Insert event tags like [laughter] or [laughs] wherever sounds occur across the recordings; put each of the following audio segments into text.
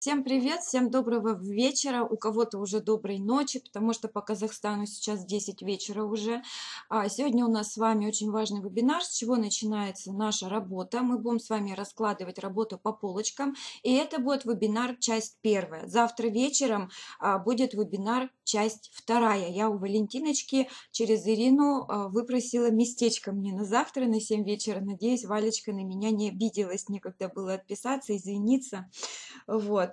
Всем привет, всем доброго вечера, у кого-то уже доброй ночи, потому что по Казахстану сейчас 10 вечера уже. А сегодня у нас с вами очень важный вебинар, с чего начинается наша работа. Мы будем с вами раскладывать работу по полочкам, и это будет вебинар часть первая. Завтра вечером а, будет вебинар часть вторая. Я у Валентиночки через Ирину а, выпросила местечко мне на завтра на 7 вечера. Надеюсь, Валечка на меня не обиделась, некогда было отписаться, извиниться. Вот.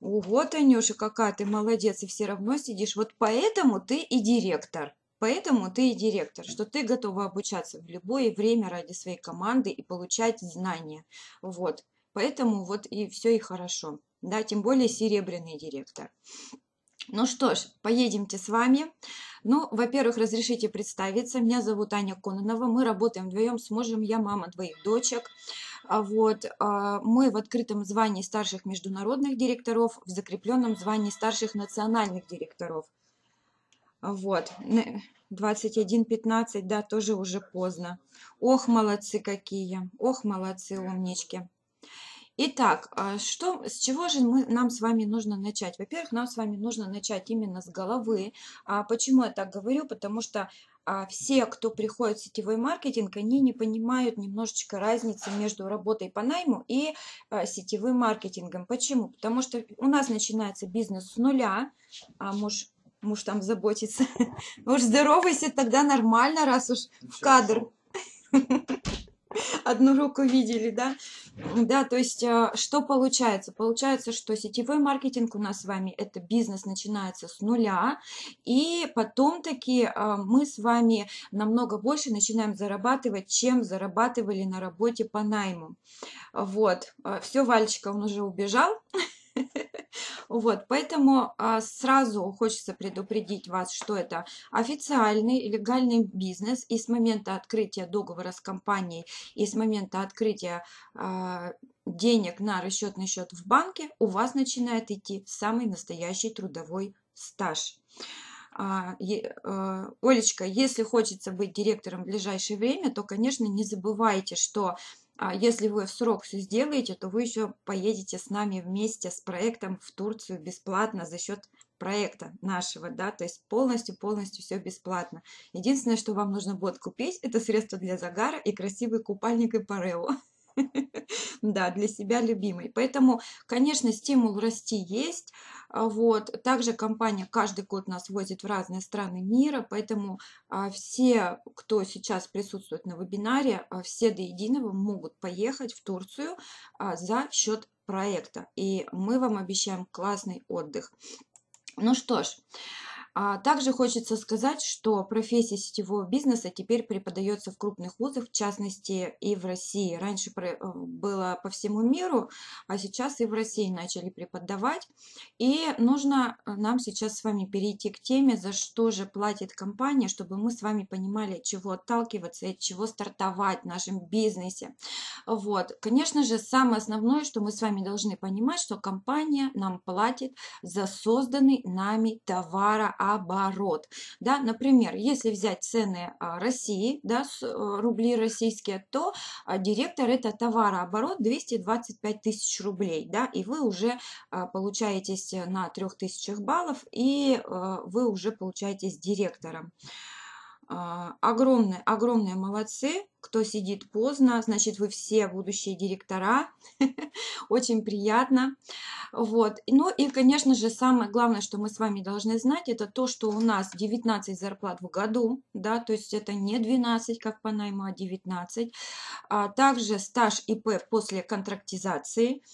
Вот. Ого, Танюша, какая ты молодец, и все равно сидишь. Вот поэтому ты и директор. Поэтому ты и директор, что ты готова обучаться в любое время ради своей команды и получать знания. Вот. Поэтому вот и все и хорошо. Да, тем более серебряный директор. Ну что ж, поедемте с вами. Ну, во-первых, разрешите представиться. Меня зовут Аня Кононова. Мы работаем вдвоем с мужем. Я мама двоих дочек. А вот. А, мы в открытом звании старших международных директоров, в закрепленном звании старших национальных директоров. Вот. 21.15, да, тоже уже поздно. Ох, молодцы какие. Ох, молодцы, умнички. Итак, а что, с чего же мы, нам с вами нужно начать? Во-первых, нам с вами нужно начать именно с головы. А почему я так говорю? Потому что а, все, кто приходит в сетевой маркетинг, они не понимают немножечко разницы между работой по найму и а, сетевым маркетингом. Почему? Потому что у нас начинается бизнес с нуля, а муж муж там заботится. [laughs] Уж здоровайся, тогда нормально, раз уж в кадр. [laughs] [laughs] одну руку видели, да? Да, то есть э, что получается? Получается, что сетевой маркетинг у нас с вами это бизнес начинается с нуля, и потом таки э, мы с вами намного больше начинаем зарабатывать, чем зарабатывали на работе по найму. Вот, э, все, Вальчика, он уже убежал. [laughs] Вот, поэтому а, сразу хочется предупредить вас, что это официальный легальный бизнес, и с момента открытия договора с компанией, и с момента открытия а, денег на расчетный счет в банке у вас начинает идти самый настоящий трудовой стаж. А, Олечка, если хочется быть директором в ближайшее время, то, конечно, не забывайте, что если вы в срок все сделаете, то вы еще поедете с нами вместе с проектом в Турцию бесплатно за счет проекта нашего, да, то есть полностью-полностью все бесплатно. Единственное, что вам нужно будет купить, это средство для загара и красивый купальник и парео. [laughs] Да, для себя любимый. Поэтому, конечно, стимул расти есть. А вот. Также компания каждый год нас возит в разные страны мира, поэтому а, все, кто сейчас присутствует на вебинаре, а, все до единого могут поехать в Турцию за счет проекта. И мы вам обещаем классный отдых. Ну что ж, также хочется сказать, что профессия сетевого бизнеса теперь преподается в крупных вузах, в частности и в России. Раньше э, было по всему миру, а сейчас и в России начали преподавать. И нужно э, нам сейчас с вами перейти к теме, за что же платит компания, чтобы мы с вами понимали, от чего отталкиваться, от чего стартовать в нашем бизнесе. Вот. Конечно же, самое основное, что мы с вами должны понимать, что компания нам платит за созданный нами товара оборот. Да, например, если взять цены а, России, да, э, рубли российские, то а, директор это товарооборот 225 тысяч рублей, да, и вы уже а, получаетесь на 3000 баллов, и вы уже получаетесь директором. А, огромные, огромные молодцы, кто сидит поздно, значит, вы все будущие директора, [laughs] очень приятно. Вот. Ну и, конечно же, самое главное, что мы с вами должны знать, это то, что у нас 19 зарплат в году, да, то есть это не 12, как по найму, а 19. А также стаж ИП после контрактизации –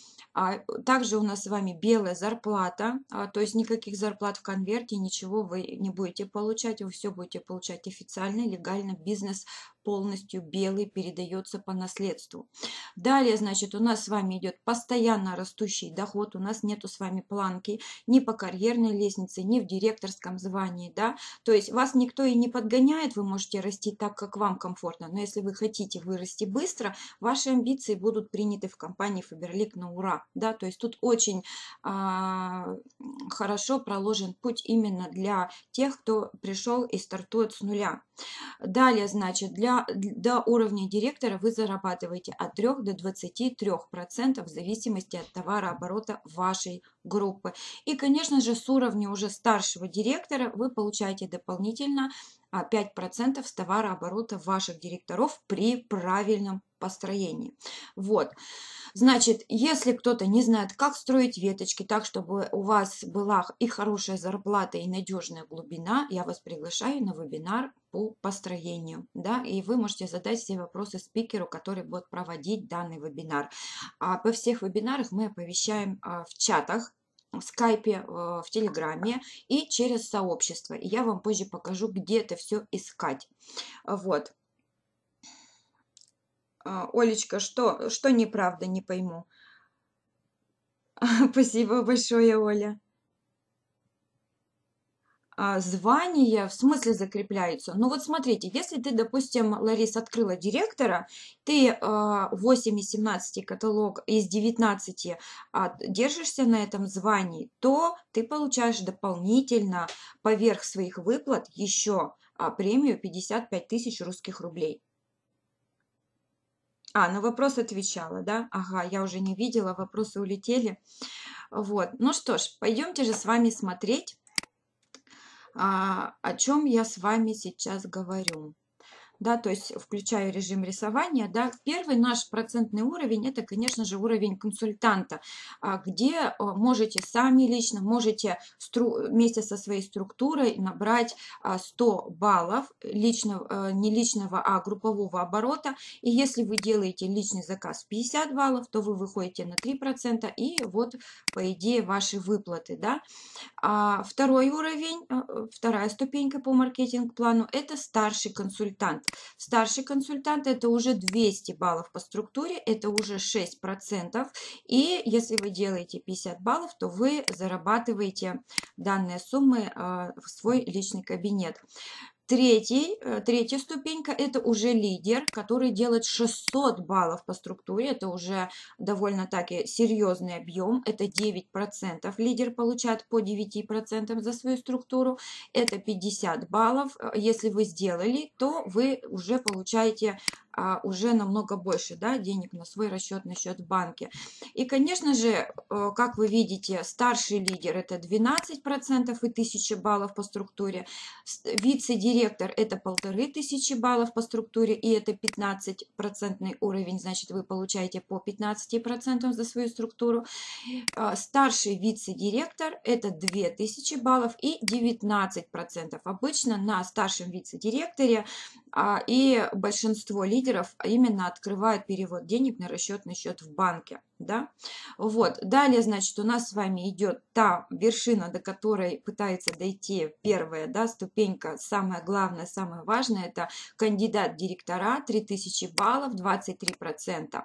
также у нас с вами белая зарплата, а, то есть никаких зарплат в конверте, ничего вы не будете получать, вы все будете получать официально, легально, бизнес полностью белый передается по наследству. Далее, значит, у нас с вами идет постоянно растущий доход, у нас нету с вами планки ни по карьерной лестнице, ни в директорском звании, да, то есть вас никто и не подгоняет, вы можете расти так, как вам комфортно, но если вы хотите вырасти быстро, ваши амбиции будут приняты в компании Faberlic на ура, да, то есть тут очень а, хорошо проложен путь именно для тех, кто пришел и стартует с нуля. Далее, значит, для, до уровня директора вы зарабатываете от 3 до 23% в зависимости от товарооборота вашей группы. И, конечно же, с уровня уже старшего директора вы получаете дополнительно 5% а, с товарооборота ваших директоров при правильном построении. Вот. Значит, если кто-то не знает, как строить веточки так, чтобы у вас была и хорошая зарплата, и надежная глубина, я вас приглашаю на вебинар по построению. Да, и вы можете задать все вопросы спикеру, который будет проводить данный вебинар. А по всех вебинарах мы оповещаем а, в чатах, в скайпе, э, в телеграме и через сообщество. И я вам позже покажу, где это все искать. Вот. А, Олечка, что, что неправда, не пойму. [laughs] Спасибо большое, Оля. А, звания в смысле закрепляются? Ну вот смотрите, если ты, допустим, Ларис, открыла директора, ты 8 из 17 каталог из 19 держишься на этом звании, то ты получаешь дополнительно поверх своих выплат еще а, премию 55 тысяч русских рублей. А, на вопрос отвечала, да? Ага, я уже не видела, вопросы улетели. Вот, ну что ж, пойдемте же с вами смотреть а, о чем я с вами сейчас говорю да, то есть включаю режим рисования, да, первый наш процентный уровень, это, конечно же, уровень консультанта, а, где можете сами лично, можете вместе со своей структурой набрать 100 а, баллов личного, э, не личного, а группового оборота, и если вы делаете личный заказ 50 баллов, то вы выходите на 3%, и вот, по идее, ваши выплаты, да. А второй уровень, э, вторая ступенька по маркетинг-плану, это старший консультант. Старший консультант это уже 200 баллов по структуре, это уже 6%. И если вы делаете 50 баллов, то вы зарабатываете данные суммы а, в свой личный кабинет. Третий, э, третья ступенька – это уже лидер, который делает 600 баллов по структуре. Это уже довольно-таки серьезный объем. Это 9%. Лидер получает по 9% за свою структуру. Это 50 баллов. Э, если вы сделали, то вы уже получаете уже намного больше да, денег на свой расчетный счет в банке. И, конечно же, э, как вы видите, старший лидер это 12% и 1000 баллов по структуре. Вице-директор это 1500 баллов по структуре и это 15% уровень, значит вы получаете по 15% за свою структуру. А, старший вице-директор это 2000 баллов и 19%. Обычно на старшем вице-директоре а, и большинство лидеров именно открывают перевод денег на расчетный счет в банке. Да? Вот. Далее, значит, у нас с вами идет та вершина, до которой пытается дойти первая да, ступенька. Самое главное, самое важное, это кандидат директора, 3000 баллов, 23%.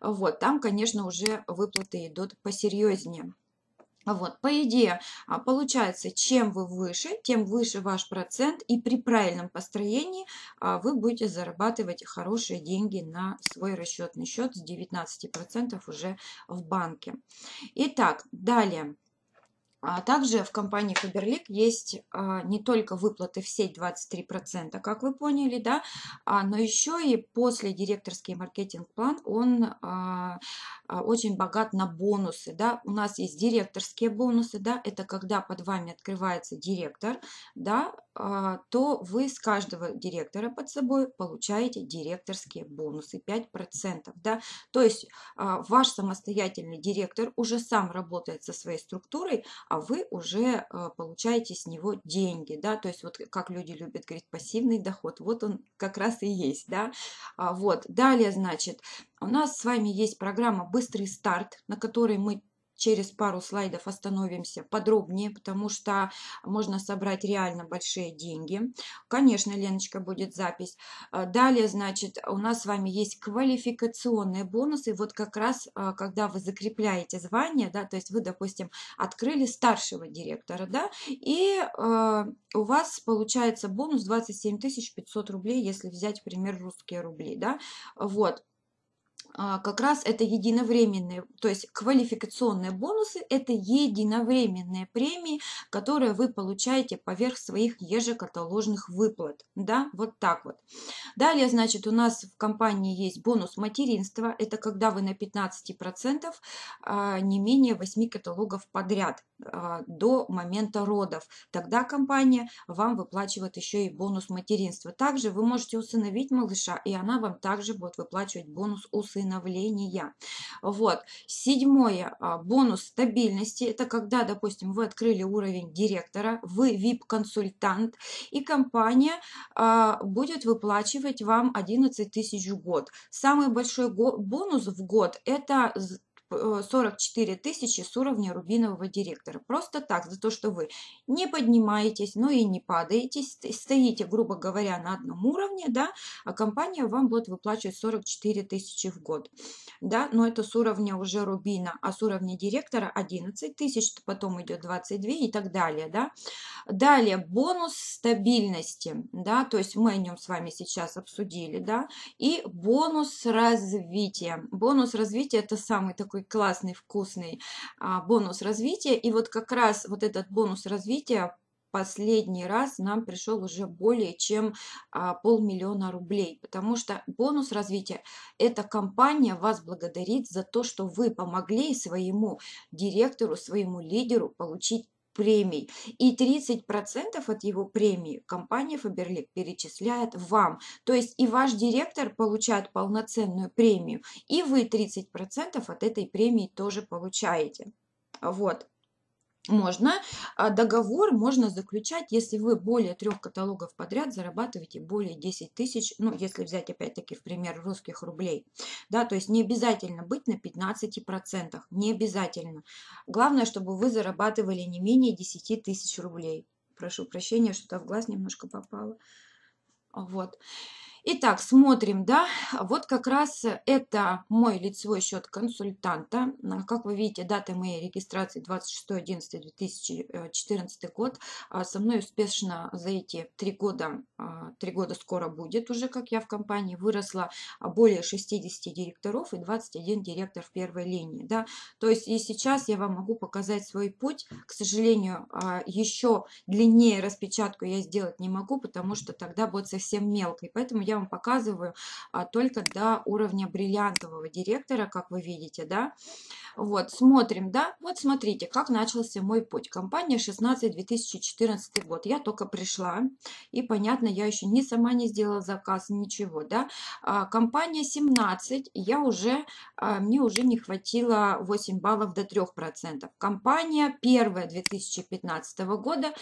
Вот. Там, конечно, уже выплаты идут посерьезнее. Вот, по идее, а, получается, чем вы выше, тем выше ваш процент, и при правильном построении а, вы будете зарабатывать хорошие деньги на свой расчетный счет с 19% уже в банке. Итак, далее. А также в компании Faberlic есть а, не только выплаты в сеть 23%, как вы поняли, да, а, но еще и после директорский маркетинг-план, он очень богат на бонусы, да, у нас есть директорские бонусы, да, это когда под вами открывается директор, да, то вы с каждого директора под собой получаете директорские бонусы 5%. Да? То есть ваш самостоятельный директор уже сам работает со своей структурой, а вы уже а, получаете с него деньги. Да? То есть вот как люди любят говорить, пассивный доход, вот он как раз и есть. Да? Вот. Далее, значит, у нас с вами есть программа «Быстрый старт», на которой мы через пару слайдов остановимся подробнее, потому что можно собрать реально большие деньги. Конечно, Леночка, будет запись. А, далее, значит, у нас с вами есть квалификационные бонусы. Вот как раз, а, когда вы закрепляете звание, да, то есть вы, допустим, открыли старшего директора, да, и э, у вас получается бонус 27 500 рублей, если взять, пример, русские рубли, да, вот. А, как раз это единовременные, то есть квалификационные бонусы – это единовременные премии, которые вы получаете поверх своих ежекаталожных выплат. Да, вот так вот. Далее, значит, у нас в компании есть бонус материнства. Это когда вы на 15% а, не менее 8 каталогов подряд до момента родов. Тогда компания вам выплачивает еще и бонус материнства. Также вы можете усыновить малыша, и она вам также будет выплачивать бонус усыновления. Вот. Седьмое, а, бонус стабильности. Это когда, допустим, вы открыли уровень директора, вы VIP-консультант, и компания а, будет выплачивать вам 11 тысяч в год. Самый большой бонус в год – это 44 э, тысячи с уровня рубинового директора. Просто так, за то, что вы не поднимаетесь, но и не падаете, стоите, грубо говоря, на одном уровне, да, а компания вам будет выплачивать 44 тысячи в год. Да, но это с уровня уже рубина, а с уровня директора 11 тысяч, потом идет 22 и так далее, да. Далее, бонус стабильности, да, то есть мы о нем с вами сейчас обсудили, да, и бонус развития. Бонус развития это самый такой такой классный, вкусный а, бонус развития. И вот как раз вот этот бонус развития последний раз нам пришел уже более чем а, полмиллиона рублей, потому что бонус развития – это компания вас благодарит за то, что вы помогли своему директору, своему лидеру получить премий. И 30% от его премии компания Faberlic перечисляет вам. То есть и ваш директор получает полноценную премию, и вы 30% от этой премии тоже получаете. Вот можно, а договор можно заключать, если вы более трех каталогов подряд зарабатываете более 10 тысяч, ну, если взять опять-таки в пример русских рублей, да, то есть не обязательно быть на 15%, не обязательно. Главное, чтобы вы зарабатывали не менее 10 тысяч рублей. Прошу прощения, что-то в глаз немножко попало. Вот. Итак, смотрим, да, вот как раз это мой лицевой счет консультанта. Как вы видите, дата моей регистрации 26.11.2014 год. А со мной успешно за эти три года, а, три года скоро будет уже, как я в компании, выросла более 60 директоров и 21 директор в первой линии, да. То есть и сейчас я вам могу показать свой путь. К сожалению, а, еще длиннее распечатку я сделать не могу, потому что тогда будет совсем мелко. И поэтому я вам показываю а, только до уровня бриллиантового директора, как вы видите, да. Вот, смотрим, да. Вот смотрите, как начался мой путь. Компания 16-2014 год. Я только пришла, и, понятно, я еще ни сама не сделала заказ, ничего, да. А, компания 17, я уже, а, мне уже не хватило 8 баллов до 3%. Компания первая 2015 года,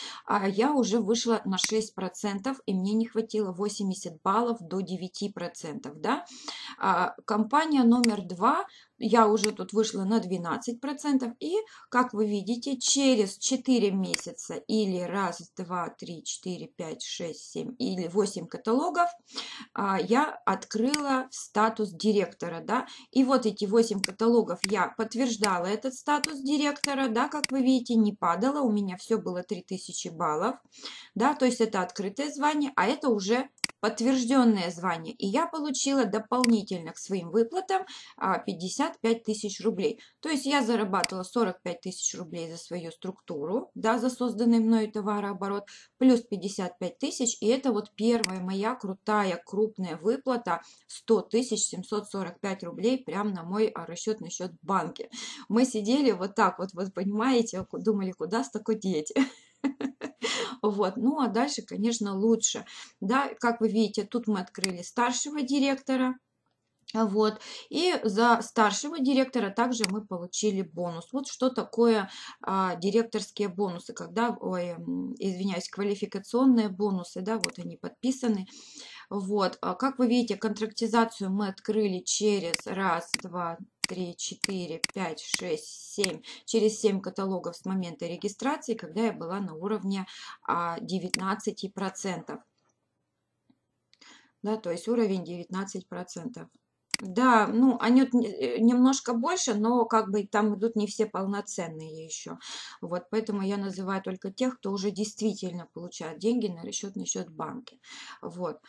я уже вышла на 6%, и мне не хватило 80 баллов до 9%. Да? А, компания номер два я уже тут вышла на 12%. И, как вы видите, через 4 месяца или раз, два, три, четыре, пять, шесть, семь или 8 каталогов а, я открыла статус директора. Да? И вот эти 8 каталогов я подтверждала этот статус директора. Да, как вы видите, не падало. У меня все было 3000 баллов. Да, то есть это открытое звание, а это уже подтвержденное звание. И я получила дополнительно к своим выплатам 55 а, тысяч рублей. То есть я зарабатывала 45 тысяч рублей за свою структуру, да, за созданный мной товарооборот, плюс 55 тысяч. И это вот первая моя крутая крупная выплата 100 тысяч 745 рублей прямо на мой а, расчетный счет в банке. Мы сидели вот так вот, вот понимаете, думали, куда столько деть. [laughs] Вот. Ну, а дальше, конечно, лучше. Да, как вы видите, тут мы открыли старшего директора. Вот. И за старшего директора также мы получили бонус. Вот что такое а, директорские бонусы, когда, ой, извиняюсь, квалификационные бонусы, да, вот они подписаны. Вот. А как вы видите, контрактизацию мы открыли через раз, два, 3, 4, 5, 6, 7, через 7 каталогов с момента регистрации, когда я была на уровне 19%. А, да, то есть уровень 19%. Да, ну, они э, немножко больше, но как бы там идут не все полноценные еще. Вот, поэтому я называю только тех, кто уже действительно получает деньги на расчетный счет банки. Вот.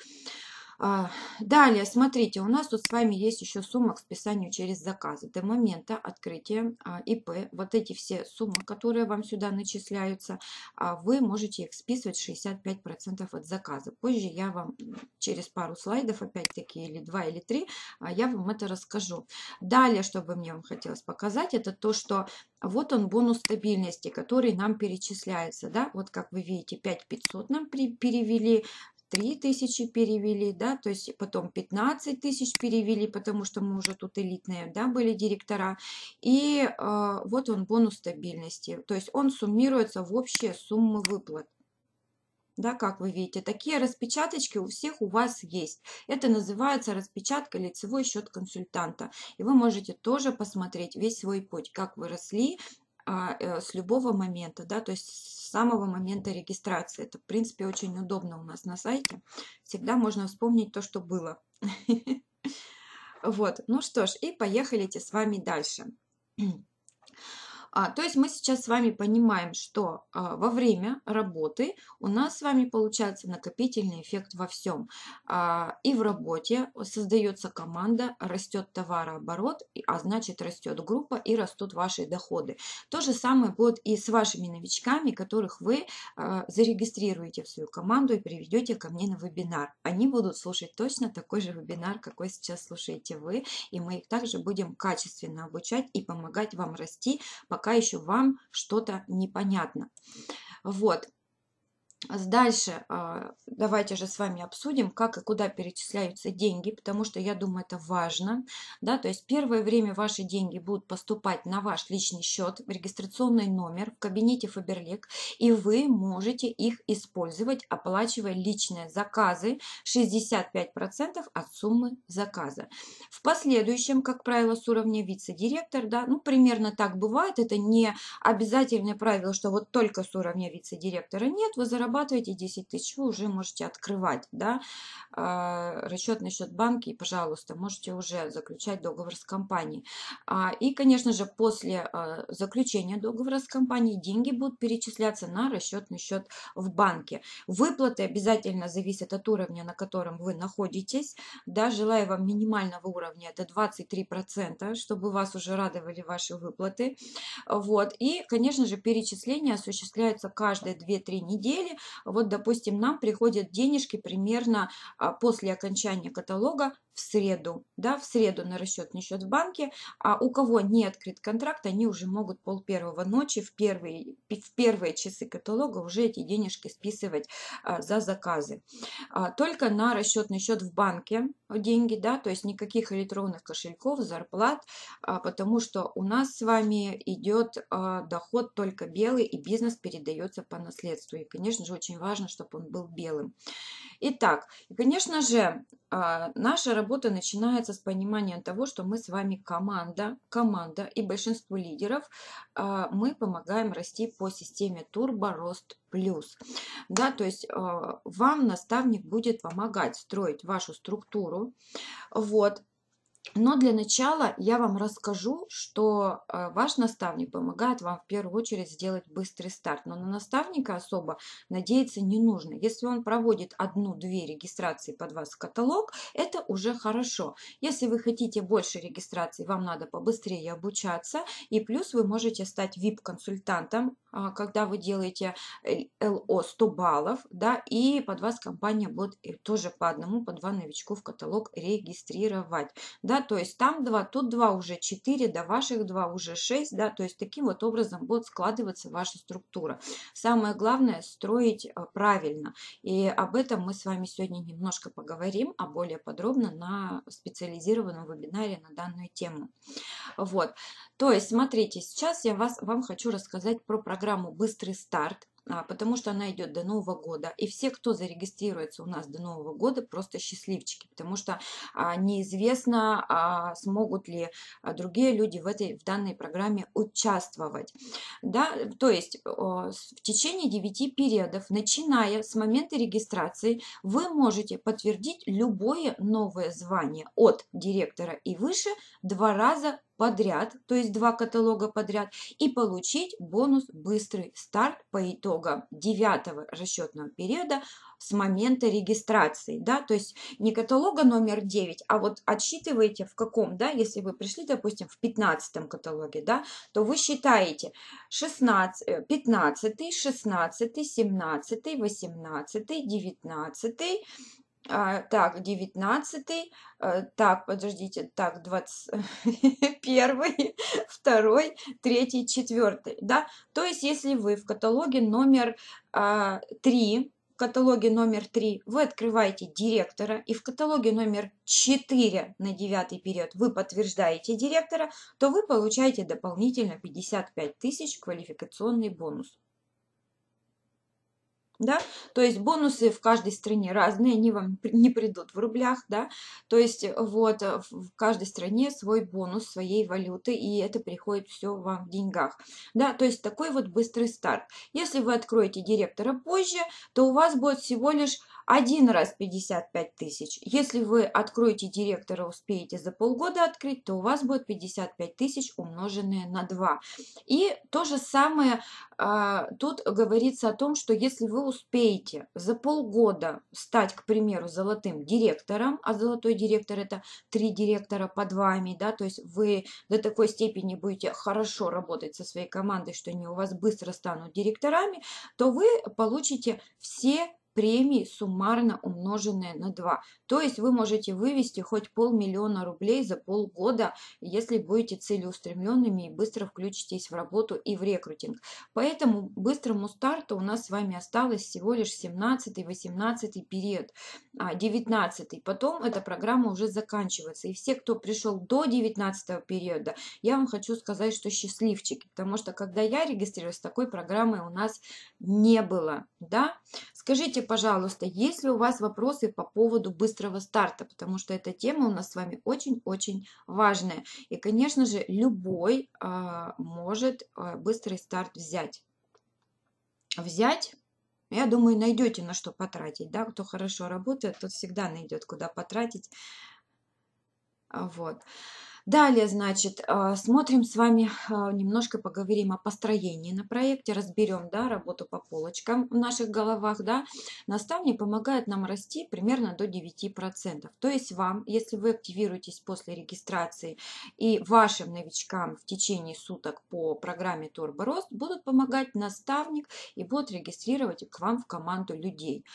А, Далее, смотрите, у нас тут с вами есть еще сумма к списанию через заказы. До момента открытия а, ИП, вот эти все суммы, которые вам сюда начисляются, а, вы можете их списывать 65% от заказа. Позже я вам через пару слайдов, опять-таки, или два, или три, я вам это расскажу. Далее, что бы мне вам хотелось показать, это то, что вот он бонус стабильности, который нам перечисляется. Да? Вот как вы видите, 5500 нам перевели, 3 тысячи перевели, да, то есть потом 15 тысяч перевели, потому что мы уже тут элитные, да, были директора. И э, вот он бонус стабильности, то есть он суммируется в общие суммы выплат. Да, как вы видите, такие распечаточки у всех у вас есть. Это называется распечатка лицевой счет консультанта. И вы можете тоже посмотреть весь свой путь, как вы росли а, э, с любого момента, да, то есть самого момента регистрации. Это, в принципе, очень удобно у нас на сайте. Всегда можно вспомнить то, что было. [laughs] Вот, ну что ж, и поехали с вами дальше. [clears throat] А, то есть мы сейчас с вами понимаем, что а, во время работы у нас с вами получается накопительный эффект во всем. А, и в работе создается команда, растет товарооборот, а значит растет группа и растут ваши доходы. То же самое будет и с вашими новичками, которых вы а, зарегистрируете в свою команду и приведете ко мне на вебинар. Они будут слушать точно такой же вебинар, какой сейчас слушаете вы, и мы их также будем качественно обучать и помогать вам расти, пока пока еще вам что-то непонятно. Вот. Дальше а, давайте же с вами обсудим, как и куда перечисляются деньги, потому что я думаю, это важно. Да? То есть первое время ваши деньги будут поступать на ваш личный счет, в регистрационный номер в кабинете Фаберлик, и вы можете их использовать, оплачивая личные заказы 65% от суммы заказа. В последующем, как правило, с уровня вице-директор, да, ну примерно так бывает, это не обязательное правило, что вот только с уровня вице-директора нет, вы зарабатываете зарабатываете 10 тысяч, вы уже можете открывать да, а, расчетный счет банки, и, пожалуйста, можете уже заключать договор с компанией. А, и, конечно же, после а, заключения договора с компанией деньги будут перечисляться на расчетный счет в банке. Выплаты обязательно зависят от уровня, на котором вы находитесь. Да, желаю вам минимального уровня, это 23%, чтобы вас уже радовали ваши выплаты. Вот. И, конечно же, перечисления осуществляются каждые 2-3 недели вот, допустим, нам приходят денежки примерно а, после окончания каталога в среду, да, в среду на расчетный счет в банке, а у кого не открыт контракт, они уже могут пол первого ночи в первые, в первые часы каталога уже эти денежки списывать а, за заказы. А, только на расчетный счет в банке деньги, да, то есть никаких электронных кошельков, зарплат, а, потому что у нас с вами идет а, доход только белый и бизнес передается по наследству. И, конечно же, очень важно, чтобы он был белым. Итак, конечно же, а, наша работа начинается с понимания того, что мы с вами команда, команда и большинство лидеров а, мы помогаем расти по системе Turbo Рост Плюс. Да, то есть а, вам наставник будет помогать строить вашу структуру. Вот, но для начала я вам расскажу, что э, ваш наставник помогает вам в первую очередь сделать быстрый старт. Но на наставника особо надеяться не нужно. Если он проводит одну-две регистрации под вас в каталог, это уже хорошо. Если вы хотите больше регистраций, вам надо побыстрее обучаться. И плюс вы можете стать VIP-консультантом, а, когда вы делаете ЛО 100 баллов, да, и под вас компания будет тоже по одному, по два новичку в каталог регистрировать. Да, да, то есть там 2, тут 2 уже 4, до ваших 2 уже 6, да, то есть таким вот образом будет складываться ваша структура. Самое главное строить э, правильно, и об этом мы с вами сегодня немножко поговорим, а более подробно на специализированном вебинаре на данную тему. Вот, то есть смотрите, сейчас я вас, вам хочу рассказать про программу «Быстрый старт», потому что она идет до Нового года. И все, кто зарегистрируется у нас до Нового года, просто счастливчики, потому что а, неизвестно, а, смогут ли другие люди в, этой, в данной программе участвовать. Да? То есть в течение 9 периодов, начиная с момента регистрации, вы можете подтвердить любое новое звание от директора и выше два раза подряд, то есть два каталога подряд, и получить бонус «Быстрый старт» по итогам девятого расчетного периода с момента регистрации, да, то есть не каталога номер 9, а вот отсчитываете в каком, да, если вы пришли, допустим, в 15 каталоге, да, то вы считаете 16, 15, 16, 17, 18, 19, а, так, 19 а, так, подождите, так, 21 [laughs] второй, третий, четвертый, да, то есть если вы в каталоге номер а, 3 в каталоге номер 3 вы открываете директора, и в каталоге номер 4 на девятый период вы подтверждаете директора, то вы получаете дополнительно 55 тысяч квалификационный бонус да, то есть бонусы в каждой стране разные, они вам не придут в рублях, да, то есть э, вот э, в каждой стране свой бонус своей валюты, и это приходит все вам в деньгах, да, то есть такой вот быстрый старт. Если вы откроете директора позже, то у вас будет всего лишь один раз 55 тысяч. Если вы откроете директора, успеете за полгода открыть, то у вас будет 55 тысяч умноженное на 2. И то же самое а, тут говорится о том, что если вы успеете за полгода стать, к примеру, золотым директором, а золотой директор это три директора под вами, да, то есть вы до такой степени будете хорошо работать со своей командой, что они у вас быстро станут директорами, то вы получите все премии суммарно умноженные на 2. То есть вы можете вывести хоть полмиллиона рублей за полгода, если будете целеустремленными и быстро включитесь в работу и в рекрутинг. Поэтому быстрому старту у нас с вами осталось всего лишь 17-18 период, 19 а потом эта программа уже заканчивается. И все, кто пришел до 19 периода, я вам хочу сказать, что счастливчики, потому что когда я регистрировалась, такой программы у нас не было. Да? Скажите, пожалуйста, есть ли у вас вопросы по поводу быстрого старта, потому что эта тема у нас с вами очень-очень важная. И, конечно же, любой э, может э, быстрый старт взять. Взять я думаю, найдете на что потратить, да, кто хорошо работает, тот всегда найдет, куда потратить. Вот. Далее, значит, а, смотрим с вами, а, немножко поговорим о построении на проекте, разберем, да, работу по полочкам в наших головах, да. Наставник помогает нам расти примерно до 9%. То есть вам, если вы активируетесь после регистрации и вашим новичкам в течение суток по программе Рост будут помогать наставник и будут регистрировать к вам в команду людей.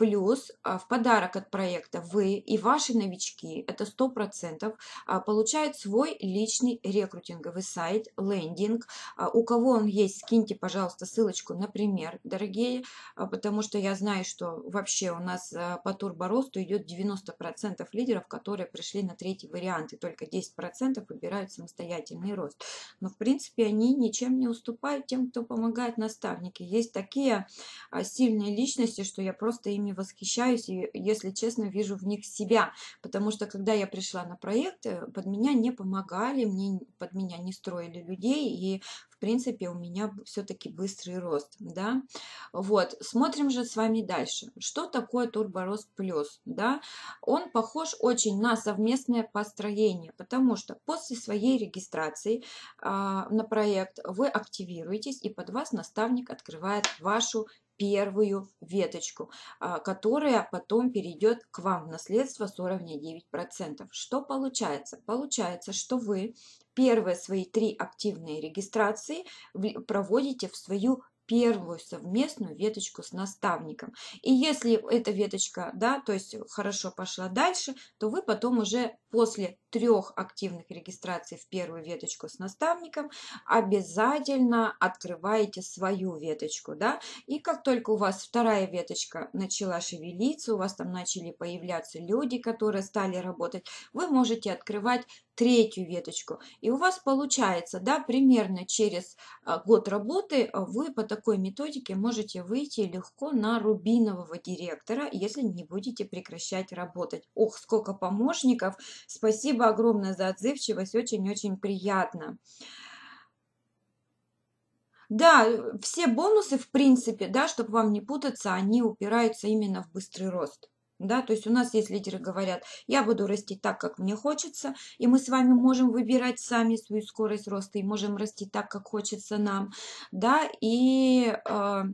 Плюс а, в подарок от проекта вы и ваши новички, это 100%, а, получают свой личный рекрутинговый сайт, лендинг. А, у кого он есть, скиньте, пожалуйста, ссылочку на пример, дорогие, потому что я знаю, что вообще у нас по турборосту идет 90% лидеров, которые пришли на третий вариант, и только 10% выбирают самостоятельный рост. Но, в принципе, они ничем не уступают тем, кто помогает наставнике. Есть такие сильные личности, что я просто ими ими восхищаюсь и, если честно, вижу в них себя. Потому что, когда я пришла на проект, э, под меня не помогали, мне, под меня не строили людей, и, в принципе, у меня все-таки быстрый рост. Да? Вот, смотрим же с вами дальше. Что такое Турборост Плюс? Да? Он похож очень на совместное построение, потому что после своей регистрации а, на проект вы активируетесь, и под вас наставник открывает вашу первую веточку, а, которая потом перейдет к вам в наследство с уровня 9%. Что получается? Получается, что вы первые свои три активные регистрации проводите в свою первую совместную веточку с наставником. И если эта веточка, да, то есть хорошо пошла дальше, то вы потом уже после трех активных регистраций в первую веточку с наставником обязательно открываете свою веточку, да, и как только у вас вторая веточка начала шевелиться, у вас там начали появляться люди, которые стали работать, вы можете открывать третью веточку. И у вас получается, да, примерно через а, год работы вы по такой методике можете выйти легко на рубинового директора, если не будете прекращать работать. Ох, сколько помощников! Спасибо огромное за отзывчивость, очень-очень приятно. Да, все бонусы, в принципе, да, чтобы вам не путаться, они упираются именно в быстрый рост. Да, то есть у нас есть лидеры, говорят, я буду расти так, как мне хочется, и мы с вами можем выбирать сами свою скорость роста, и можем расти так, как хочется нам, да, и э,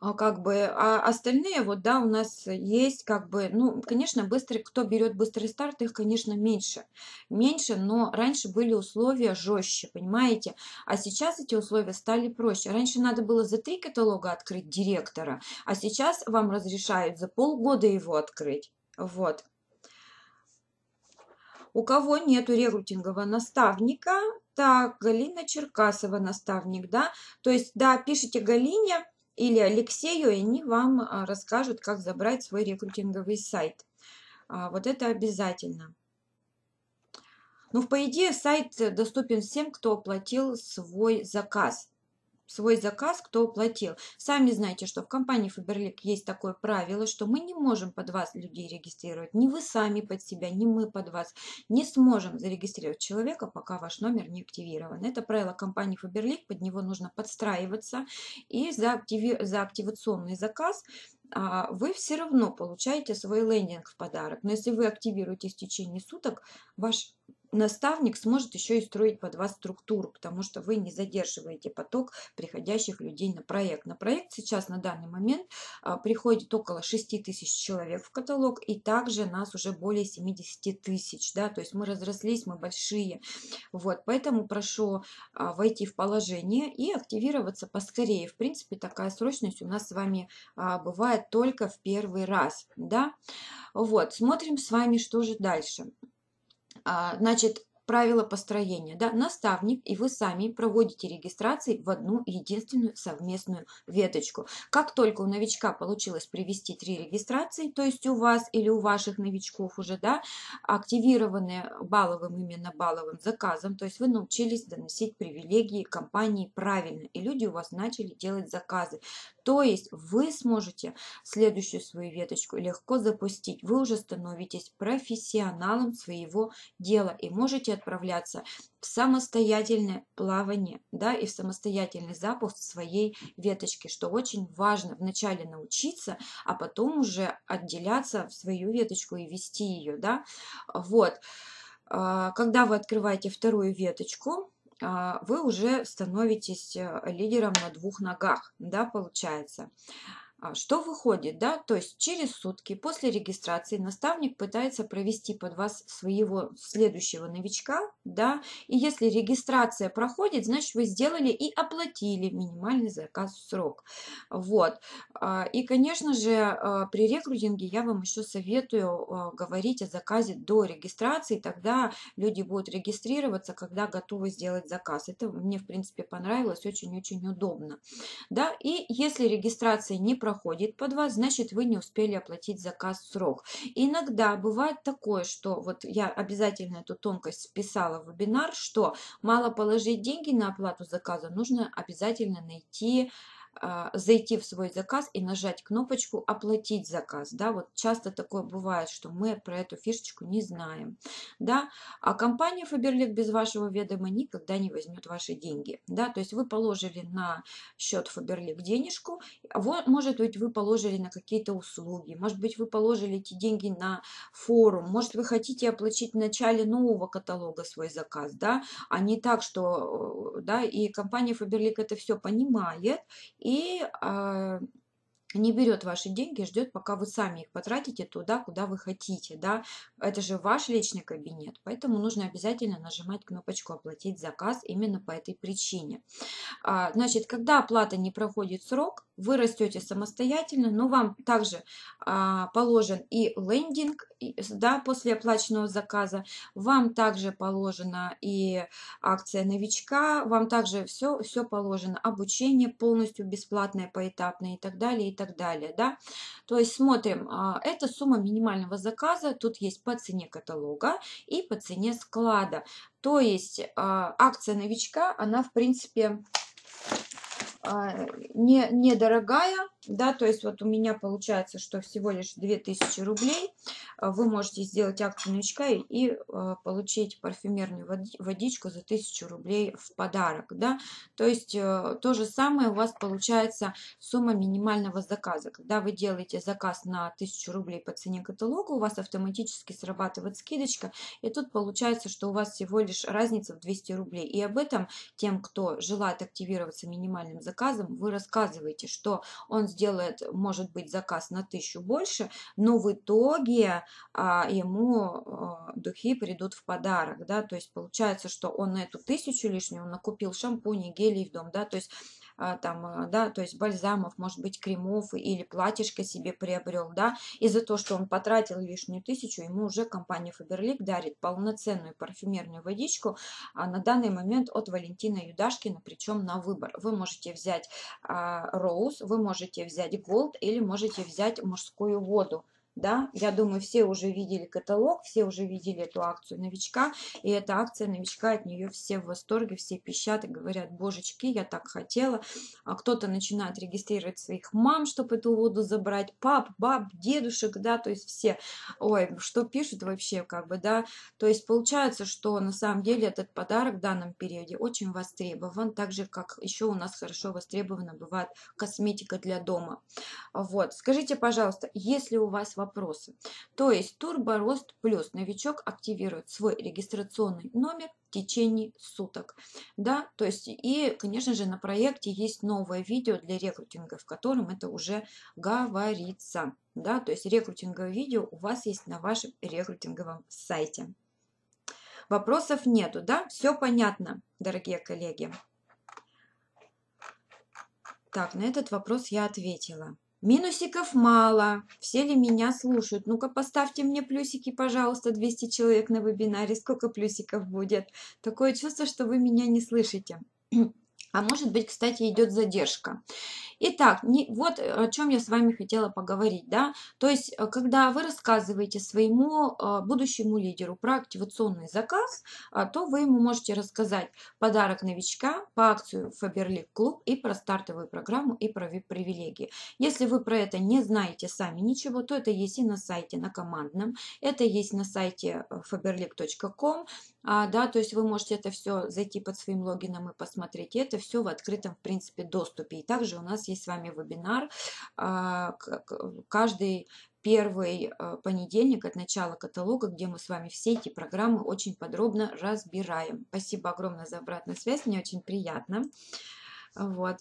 как бы, а остальные вот, да, у нас есть как бы, ну, конечно, быстрый, кто берет быстрый старт, их, конечно, меньше, меньше, но раньше были условия жестче, понимаете, а сейчас эти условия стали проще. Раньше надо было за три каталога открыть директора, а сейчас вам разрешают за полгода его открыть, вот. У кого нету рекрутингового наставника, так, Галина Черкасова наставник, да, то есть, да, пишите Галине, или Алексею, и они вам а, расскажут, как забрать свой рекрутинговый сайт. А, вот это обязательно. Ну, по идее, сайт доступен всем, кто оплатил свой заказ свой заказ, кто оплатил. Сами знаете, что в компании Faberlic есть такое правило, что мы не можем под вас людей регистрировать. Ни вы сами под себя, ни мы под вас. Не сможем зарегистрировать человека, пока ваш номер не активирован. Это правило компании Faberlic, под него нужно подстраиваться. И за, активи... за активационный заказ а, вы все равно получаете свой лендинг в подарок. Но если вы активируетесь в течение суток, ваш наставник сможет еще и строить под вас структуру, потому что вы не задерживаете поток приходящих людей на проект. На проект сейчас на данный момент а, приходит около 6 тысяч человек в каталог, и также нас уже более 70 тысяч, да, то есть мы разрослись, мы большие. Вот, поэтому прошу а, войти в положение и активироваться поскорее. В принципе, такая срочность у нас с вами а, бывает только в первый раз, да. Вот, смотрим с вами, что же дальше. А, значит, правила построения. Да? Наставник и вы сами проводите регистрации в одну единственную совместную веточку. Как только у новичка получилось привести три регистрации, то есть у вас или у ваших новичков уже да, активированные балловым именно балловым заказом, то есть вы научились доносить привилегии компании правильно, и люди у вас начали делать заказы. То есть вы сможете следующую свою веточку легко запустить. Вы уже становитесь профессионалом своего дела и можете отправляться в самостоятельное плавание, да, и в самостоятельный запуск своей веточки, что очень важно вначале научиться, а потом уже отделяться в свою веточку и вести ее, да, вот. А, когда вы открываете вторую веточку, вы уже становитесь э, лидером на двух ногах, да, получается. А, что выходит, да, то есть через сутки после регистрации наставник пытается провести под вас своего следующего новичка, да, и если регистрация проходит, значит вы сделали и оплатили минимальный заказ в срок, вот, а, и конечно же а, при рекрутинге я вам еще советую говорить о заказе до регистрации, тогда люди будут регистрироваться, когда готовы сделать заказ, это мне в принципе понравилось, очень-очень удобно, да, и если регистрация не проходит, проходит под вас, значит вы не успели оплатить заказ в срок. Иногда бывает такое, что вот я обязательно эту тонкость списала в вебинар, что мало положить деньги на оплату заказа, нужно обязательно найти зайти в свой заказ и нажать кнопочку «Оплатить заказ». Да, вот часто такое бывает, что мы про эту фишечку не знаем. Да, а компания Faberlic без вашего ведома никогда не возьмет ваши деньги. Да, то есть вы положили на счет Faberlic денежку, вот, может быть, вы положили на какие-то услуги, может быть, вы положили эти деньги на форум, может, вы хотите оплатить в начале нового каталога свой заказ, да, а не так, что, э, да, и компания Faberlic это все понимает и а, не берет ваши деньги, ждет, пока вы сами их потратите туда, куда вы хотите. Да? Это же ваш личный кабинет, поэтому нужно обязательно нажимать кнопочку «Оплатить заказ» именно по этой причине. А, значит, когда оплата не проходит срок, вы растете самостоятельно, но вам также а, положен и лендинг да, после оплаченного заказа, вам также положена и акция новичка, вам также все, все положено, обучение полностью бесплатное, поэтапное и так далее, так далее. Да? То есть смотрим, а, это сумма минимального заказа, тут есть по цене каталога и по цене склада. То есть а, акция новичка, она в принципе не, недорогая, да, то есть вот у меня получается, что всего лишь 2000 рублей, вы можете сделать акцию новичка и получить парфюмерную водичку за 1000 рублей в подарок. Да? То есть то же самое у вас получается сумма минимального заказа. Когда вы делаете заказ на 1000 рублей по цене каталога, у вас автоматически срабатывает скидочка, и тут получается, что у вас всего лишь разница в 200 рублей. И об этом тем, кто желает активироваться минимальным заказом, вы рассказываете, что он сделает, может быть, заказ на 1000 больше, но в итоге а, ему а, духи придут в подарок, да, то есть получается, что он на эту тысячу лишнюю накупил шампуней, гелей в дом, да, то есть там, а, да, то есть бальзамов, может быть, кремов или платьишко себе приобрел, да, и за то, что он потратил лишнюю тысячу, ему уже компания Faberlic дарит полноценную парфюмерную водичку а на данный момент от Валентина Юдашкина, причем на выбор. Вы можете взять Rose, вы можете взять Gold или можете взять мужскую воду да, я думаю, все уже видели каталог, все уже видели эту акцию новичка, и эта акция новичка, от нее все в восторге, все пищат и говорят, божечки, я так хотела, а кто-то начинает регистрировать своих мам, чтобы эту воду забрать, пап, баб, дедушек, да, то есть все, ой, что пишут вообще, как бы, да, то есть получается, что на самом деле этот подарок в данном периоде очень востребован, так же, как еще у нас хорошо востребована бывает косметика для дома, вот, скажите, пожалуйста, если у вас вопрос вопросы. То есть Турборост Плюс новичок активирует свой регистрационный номер в течение суток. Да, то есть и, конечно же, на проекте есть новое видео для рекрутинга, в котором это уже говорится. Да, то есть рекрутинговое видео у вас есть на вашем рекрутинговом сайте. Вопросов нету, да? Все понятно, дорогие коллеги. Так, на этот вопрос я ответила. Минусиков мало. Все ли меня слушают? Ну-ка, поставьте мне плюсики, пожалуйста, 200 человек на вебинаре. Сколько плюсиков будет? Такое чувство, что вы меня не слышите. [clears throat] А может быть, кстати, идет задержка. Итак, не, вот э, о чем я с вами хотела поговорить. Да? То есть, э, когда вы рассказываете своему э, будущему лидеру про активационный заказ, то вы ему можете рассказать подарок новичка по акцию Faberlic Club и про стартовую программу и про VIP-привилегии. Если вы про это не знаете сами ничего, то это есть и на сайте, на командном, это есть на сайте faberlic.com, а, да, то есть вы можете это все зайти под своим логином и посмотреть. И это все в открытом, в принципе, доступе. И также у нас есть с вами вебинар а, каждый первый а, понедельник от начала каталога, где мы с вами все эти программы очень подробно разбираем. Спасибо огромное за обратную связь, мне очень приятно. Вот.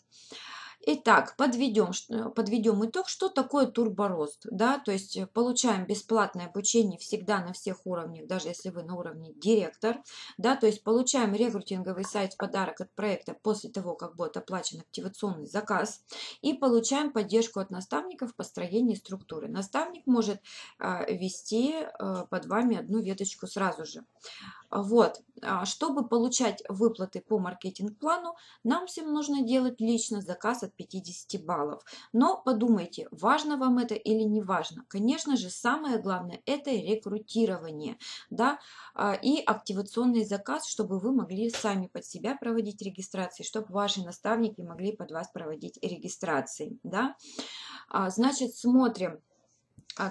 Итак, подведем, подведем итог, что такое турборост. Да? То есть э, получаем бесплатное обучение всегда на всех уровнях, даже если вы на уровне директор. Да? То есть получаем рекрутинговый сайт в подарок от проекта после того, как будет оплачен активационный заказ. И получаем поддержку от наставников в построении структуры. Наставник может э, вести э, под вами одну веточку сразу же. Вот. А чтобы получать выплаты по маркетинг-плану, нам всем нужно делать лично заказ от 50 баллов. Но подумайте, важно вам это или не важно. Конечно же, самое главное это рекрутирование да, а, и активационный заказ, чтобы вы могли сами под себя проводить регистрации, чтобы ваши наставники могли под вас проводить регистрации. Да. А, значит, смотрим.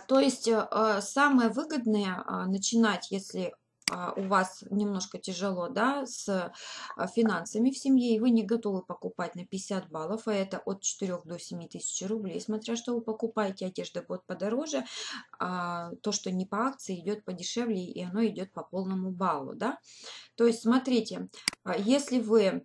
То есть самое выгодное начинать, если а, у вас немножко тяжело да, с а, финансами в семье, и вы не готовы покупать на 50 баллов, а это от 4 до 7 тысяч рублей, смотря что вы покупаете, одежда будет подороже, а то, что не по акции, идет подешевле, и оно идет по полному баллу. Да? То есть, смотрите, а, если вы а,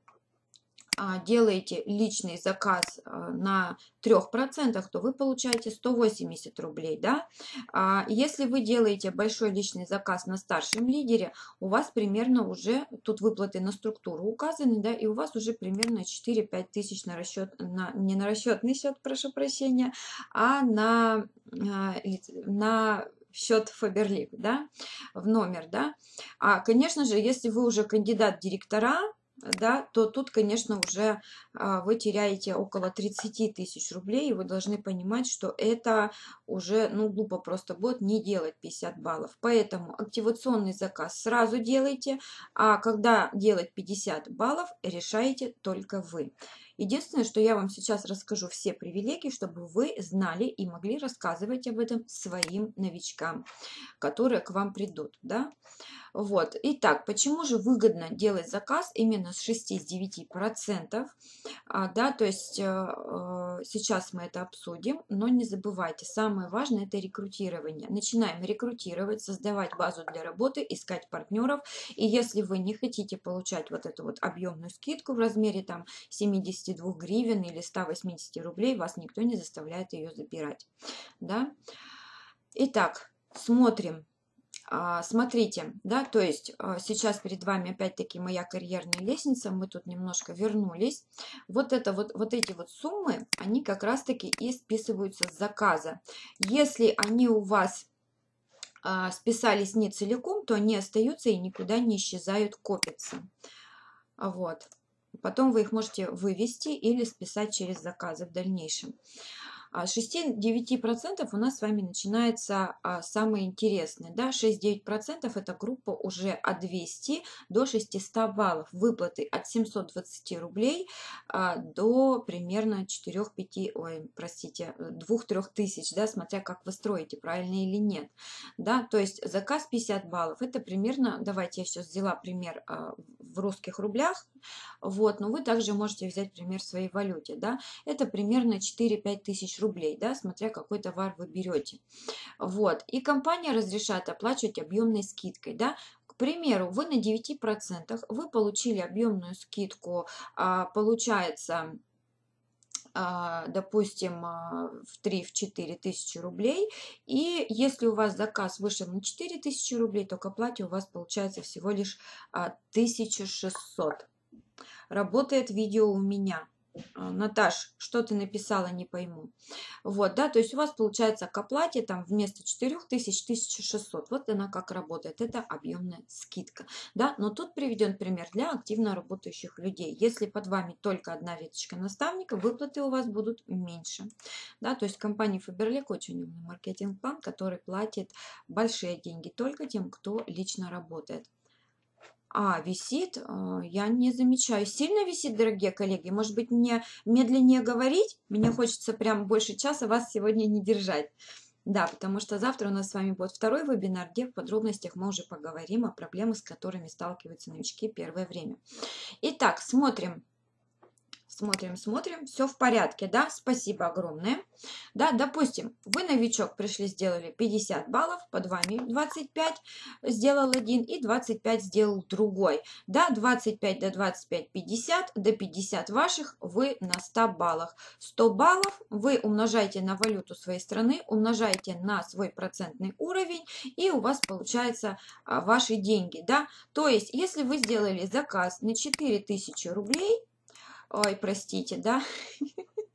делаете личный заказ а, на 3%, то вы получаете 180 рублей. Да? А, если вы делаете большой личный заказ на старшем лидере, у вас примерно уже, тут выплаты на структуру указаны, да, и у вас уже примерно 4-5 тысяч на расчет, на, не на расчетный счет, прошу прощения, а на, на счет Фаберлик, да, в номер, да. А, конечно же, если вы уже кандидат директора, да, то тут, конечно, уже а, вы теряете около 30 тысяч рублей, и вы должны понимать, что это уже, ну, глупо просто будет не делать 50 баллов. Поэтому активационный заказ сразу делайте, а когда делать 50 баллов, решаете только вы. Единственное, что я вам сейчас расскажу все привилегии, чтобы вы знали и могли рассказывать об этом своим новичкам, которые к вам придут. Да? Вот. Итак, почему же выгодно делать заказ именно с 6-9%? А, да, то есть э, э, сейчас мы это обсудим, но не забывайте, самое важное это рекрутирование. Начинаем рекрутировать, создавать базу для работы, искать партнеров. И если вы не хотите получать вот эту вот объемную скидку в размере там 72 гривен или 180 рублей, вас никто не заставляет ее забирать. Да? Итак, смотрим а, смотрите, да, то есть а, сейчас перед вами опять-таки моя карьерная лестница, мы тут немножко вернулись. Вот, это вот, вот эти вот суммы, они как раз-таки и списываются с заказа. Если они у вас а, списались не целиком, то они остаются и никуда не исчезают, копятся. Вот. Потом вы их можете вывести или списать через заказы в дальнейшем. 6-9% у нас с вами начинается а, самое интересное. Да? 6-9% это группа уже от 200 до 600 баллов. Выплаты от 720 рублей а, до примерно 4-5, ой, простите, 2-3 тысяч, да, смотря как вы строите, правильно или нет. Да? То есть заказ 50 баллов, это примерно, давайте я сейчас взяла пример а, в русских рублях, вот, но вы также можете взять пример в своей валюте, да, это примерно 4-5 тысяч рублей, да, смотря какой товар вы берете. Вот, и компания разрешает оплачивать объемной скидкой, да, к примеру, вы на 9%, вы получили объемную скидку, а, получается, а, допустим, а, в 3-4 тысячи рублей. И если у вас заказ вышел на 4 тысячи рублей, то к оплате у вас получается всего лишь 1600. Работает видео у меня. А, Наташ, что ты написала, не пойму. Вот, да, то есть у вас получается к оплате там вместо 4000 1600. Вот она как работает. Это объемная скидка. Да, но тут приведен пример для активно работающих людей. Если под вами только одна веточка наставника, выплаты у вас будут меньше. Да, то есть компания Faberlic очень умный маркетинг-план, который платит большие деньги только тем, кто лично работает. А, висит, а, я не замечаю. Сильно висит, дорогие коллеги? Может быть, мне медленнее говорить? Мне хочется прям больше часа вас сегодня не держать. Да, потому что завтра у нас с вами будет второй вебинар, где в подробностях мы уже поговорим о проблемах, с которыми сталкиваются новички первое время. Итак, смотрим Смотрим, смотрим, все в порядке, да, спасибо огромное. Да, допустим, вы новичок, пришли, сделали 50 баллов, под вами 25 сделал один и 25 сделал другой. Да, 25 до 25, 50, до 50 ваших вы на 100 баллах. 100 баллов вы умножаете на валюту своей страны, умножаете на свой процентный уровень, и у вас получается а, ваши деньги, да. То есть, если вы сделали заказ на 4000 рублей, Ой, простите, да? [laughs]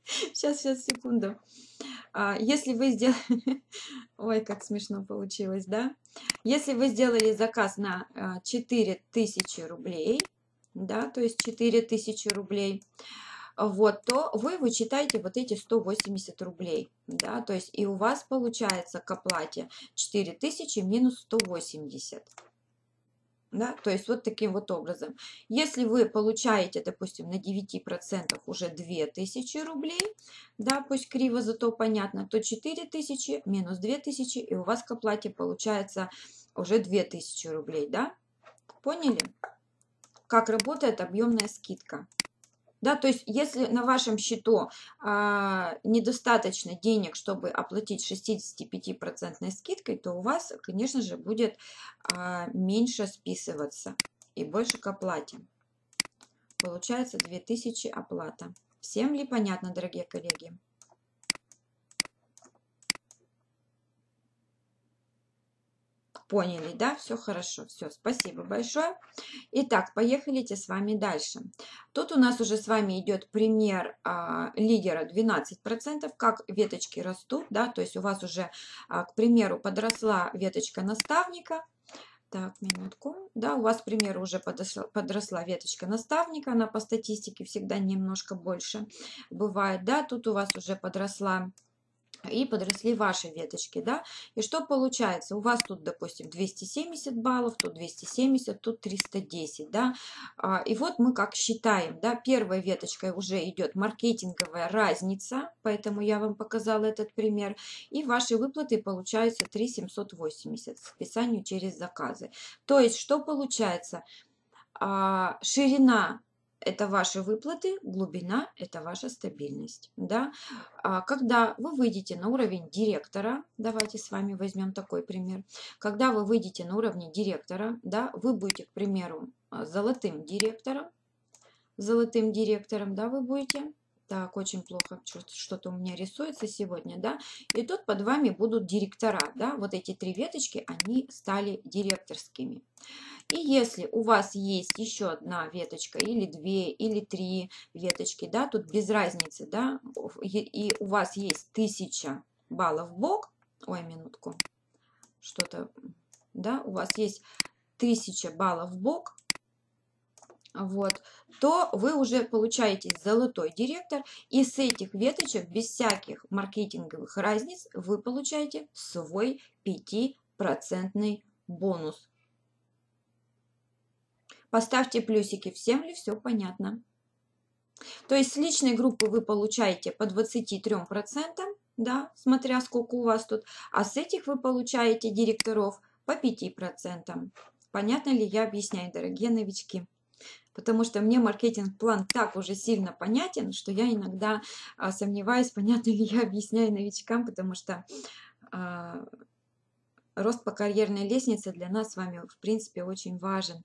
Сейчас, сейчас, секунду. А, если вы сделали... [laughs] Ой, как смешно получилось, да? Если вы сделали заказ на 4000 а, рублей, да, то есть 4000 рублей, вот, то вы вычитаете вот эти 180 рублей, да, то есть и у вас получается к оплате 4000 минус 180. Да? То есть вот таким вот образом. Если вы получаете, допустим, на 9% уже 2000 рублей, да, пусть криво, зато понятно, то 4000 минус 2000, и у вас к оплате получается уже 2000 рублей. Да? Поняли? Как работает объемная скидка? Да, то есть, если на вашем счету а, недостаточно денег, чтобы оплатить 65% скидкой, то у вас, конечно же, будет а, меньше списываться и больше к оплате. Получается 2000 оплата. Всем ли понятно, дорогие коллеги? Поняли, да? Все хорошо. Все, спасибо большое. Итак, поехали с вами дальше. Тут у нас уже с вами идет пример а, лидера 12%, как веточки растут, да, то есть у вас уже, а, к примеру, подросла веточка наставника, так, минутку. Да, у вас, к примеру, уже подросла, подросла веточка наставника, она по статистике всегда немножко больше бывает. Да, тут у вас уже подросла и подросли ваши веточки, да, и что получается, у вас тут, допустим, 270 баллов, тут 270, тут 310, да, а, и вот мы как считаем, да, первой веточкой уже идет маркетинговая разница, поэтому я вам показала этот пример, и ваши выплаты получаются 3780 к списанию через заказы, то есть что получается, а, ширина это ваши выплаты, глубина – это ваша стабильность. Да? А когда вы выйдете на уровень директора, давайте с вами возьмем такой пример. Когда вы выйдете на уровень директора, да, вы будете, к примеру, золотым директором, золотым директором, да, вы будете, так, очень плохо, что-то у меня рисуется сегодня, да, и тут под вами будут директора, да, вот эти три веточки, они стали директорскими. И если у вас есть еще одна веточка, или две, или три веточки, да, тут без разницы, да, и у вас есть тысяча баллов бок, ой, минутку, что-то, да, у вас есть тысяча баллов бок, вот, то вы уже получаете золотой директор, и с этих веточек, без всяких маркетинговых разниц, вы получаете свой 5% бонус. Поставьте плюсики, всем ли все понятно. То есть с личной группы вы получаете по 23%, да, смотря сколько у вас тут, а с этих вы получаете директоров по 5%. Понятно ли я объясняю, дорогие новички? Потому что мне маркетинг-план так уже сильно понятен, что я иногда а, сомневаюсь, [laughs] понятно ли я объясняю новичкам, потому что а, рост по карьерной лестнице для нас с вами, в принципе, очень важен.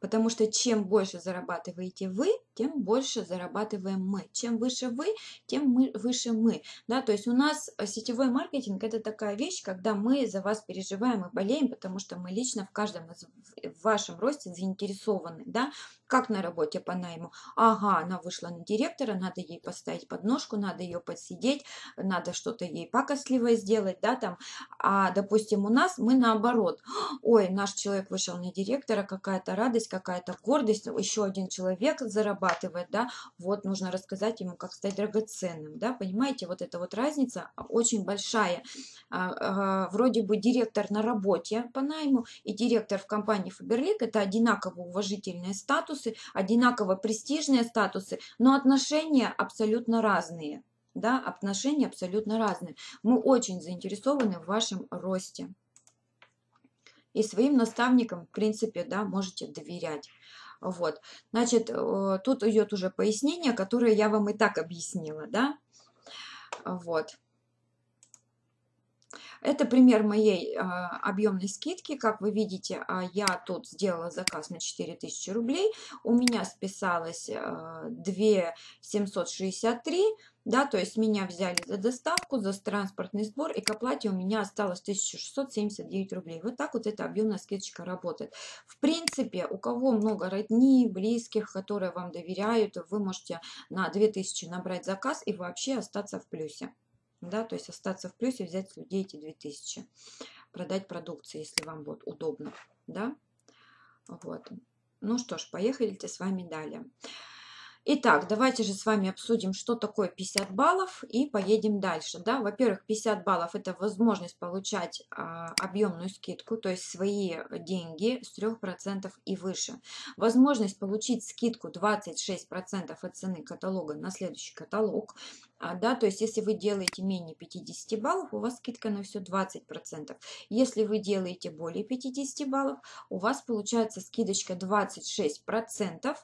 Потому что чем больше зарабатываете вы, тем больше зарабатываем мы. Чем выше вы, тем мы, выше мы. Да, то есть у нас э, сетевой маркетинг это такая вещь, когда мы за вас переживаем и болеем, потому что мы лично в каждом из в вашем росте заинтересованы. Да? Как на работе по найму? Ага, она вышла на директора, надо ей поставить подножку, надо ее подсидеть, надо что-то ей пакостливое сделать, да, там. А, допустим, у нас мы наоборот. Ой, наш человек вышел на директора, какая-то радость, какая-то гордость, еще один человек зарабатывает, да, вот нужно рассказать ему, как стать драгоценным, да, понимаете, вот эта вот разница очень большая. А, а, вроде бы директор на работе по найму и директор в компании Фаберлик это одинаково уважительные статусы, одинаково престижные статусы, но отношения абсолютно разные. Да, отношения абсолютно разные. Мы очень заинтересованы в вашем росте. И своим наставникам, в принципе, да, можете доверять. Вот, значит, э, тут идет уже пояснение, которое я вам и так объяснила, да. Вот. Это пример моей а, объемной скидки. Как вы видите, а, я тут сделала заказ на 4000 рублей. У меня списалось а, 2763. Да, то есть меня взяли за доставку, за транспортный сбор, и к оплате у меня осталось 1679 рублей. Вот так вот эта объемная скидочка работает. В принципе, у кого много родни, близких, которые вам доверяют, вы можете на 2000 набрать заказ и вообще остаться в плюсе да, то есть остаться в плюсе, взять с людей эти 2000, продать продукцию, если вам будет удобно, да, вот. Ну что ж, поехали с вами далее. Итак, давайте же с вами обсудим, что такое 50 баллов и поедем дальше. Да? Во-первых, 50 баллов это возможность получать а, объемную скидку, то есть свои деньги с 3% и выше. Возможность получить скидку 26% от цены каталога на следующий каталог. А, да, то есть если вы делаете менее 50 баллов, у вас скидка на все 20%. Если вы делаете более 50 баллов, у вас получается скидочка 26% а,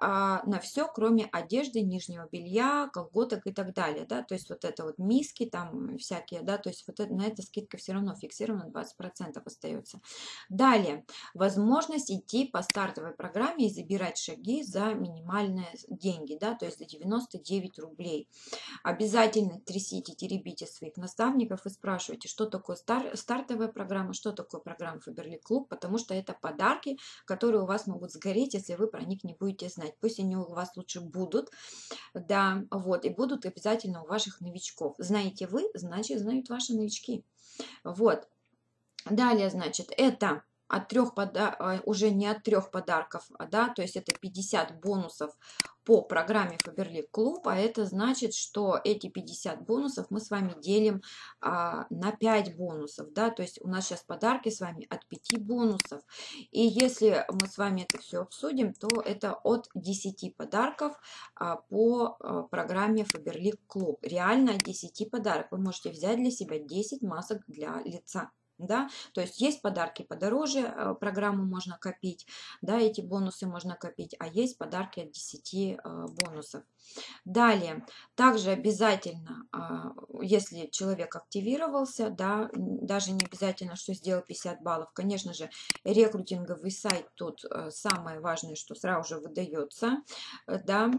на все, кроме одежды, нижнего белья, колготок и так далее. Да? То есть вот это вот миски там всякие, да, то есть вот это, на это скидка все равно фиксирована 20% остается. Далее, возможность идти по стартовой программе и забирать шаги за минимальные деньги, да, то есть за 99 рублей. Обязательно трясите, теребите своих наставников и спрашивайте, что такое стар стартовая программа, что такое программа Фаберли Клуб, потому что это подарки, которые у вас могут сгореть, если вы про них не будете знать знать. Пусть они у вас лучше будут, да, вот, и будут обязательно у ваших новичков. Знаете вы, значит, знают ваши новички. Вот. Далее, значит, это от трех пода а, уже не от трех подарков, а, да, то есть это 50 бонусов по программе Faberlic Club, а это значит, что эти 50 бонусов мы с вами делим а, на 5 бонусов, да, то есть у нас сейчас подарки с вами от 5 бонусов, и если мы с вами это все обсудим, то это от 10 подарков а, по а, программе Faberlic Club, реально от 10 подарок, вы можете взять для себя 10 масок для лица да, то есть есть подарки подороже, э, программу можно копить, да, эти бонусы можно копить, а есть подарки от 10 э, бонусов. Далее, также обязательно, а, если человек активировался, да, даже не обязательно, что сделал 50 баллов, конечно же, рекрутинговый сайт тут э, самое важное, что сразу же выдается, да,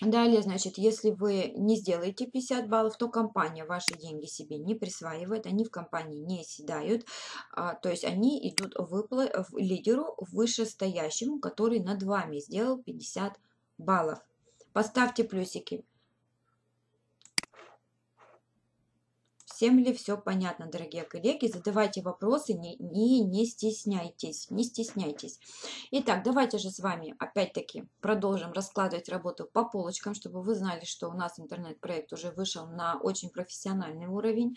Далее, значит, если вы не сделаете 50 баллов, то компания ваши деньги себе не присваивает, они в компании не седают, а, то есть они идут выплат, в лидеру вышестоящему, который над вами сделал 50 баллов. Поставьте плюсики. Всем ли все понятно, дорогие коллеги? Задавайте вопросы, не, не, не стесняйтесь, не стесняйтесь. Итак, давайте же с вами опять-таки продолжим раскладывать работу по полочкам, чтобы вы знали, что у нас интернет-проект уже вышел на очень профессиональный уровень.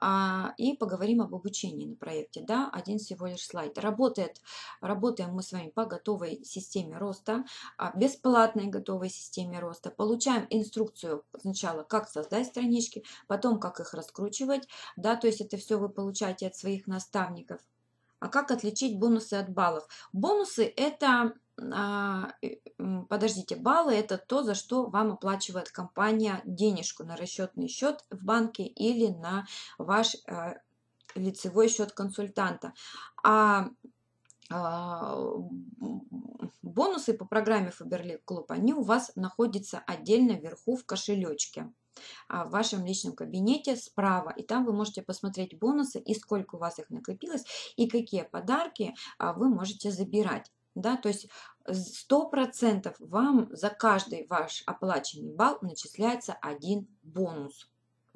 А, и поговорим об обучении на проекте. Да, один всего лишь слайд. Работает, работаем мы с вами по готовой системе роста, а, бесплатной готовой системе роста. Получаем инструкцию сначала, как создать странички, потом как их раскручивать озвучивать, да, то есть это все вы получаете от своих наставников. А как отличить бонусы от баллов? Бонусы это, а, подождите, баллы это то, за что вам оплачивает компания денежку на расчетный счет в банке или на ваш а, лицевой счет консультанта. А бонусы по программе Faberlic Club, они у вас находятся отдельно вверху в кошелечке. А, в вашем личном кабинете справа. И там вы можете посмотреть бонусы и сколько у вас их накопилось, и какие подарки а, вы можете забирать. Да, то есть 100% вам за каждый ваш оплаченный балл начисляется один бонус.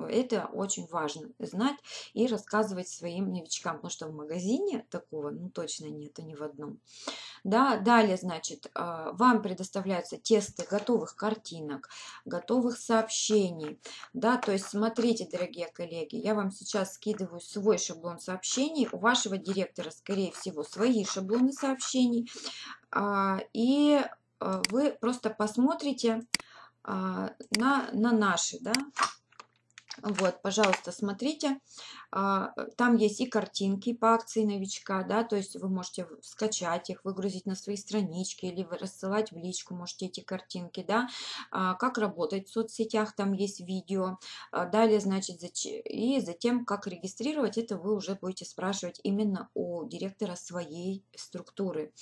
Это очень важно знать и рассказывать своим новичкам, потому что в магазине такого ну, точно нет, ни в одном. Да, далее, значит, а, вам предоставляются тесты готовых картинок, готовых сообщений. Да, то есть смотрите, дорогие коллеги, я вам сейчас скидываю свой шаблон сообщений. У вашего директора, скорее всего, свои шаблоны сообщений. А, и а, вы просто посмотрите на, на наши, да, вот, пожалуйста, смотрите. А, там есть и картинки по акции новичка, да, то есть вы можете скачать их, выгрузить на свои странички или рассылать в личку, можете эти картинки, да. А, как работать в соцсетях, там есть видео. А, далее, значит, и затем, как регистрировать, это вы уже будете спрашивать именно у директора своей структуры.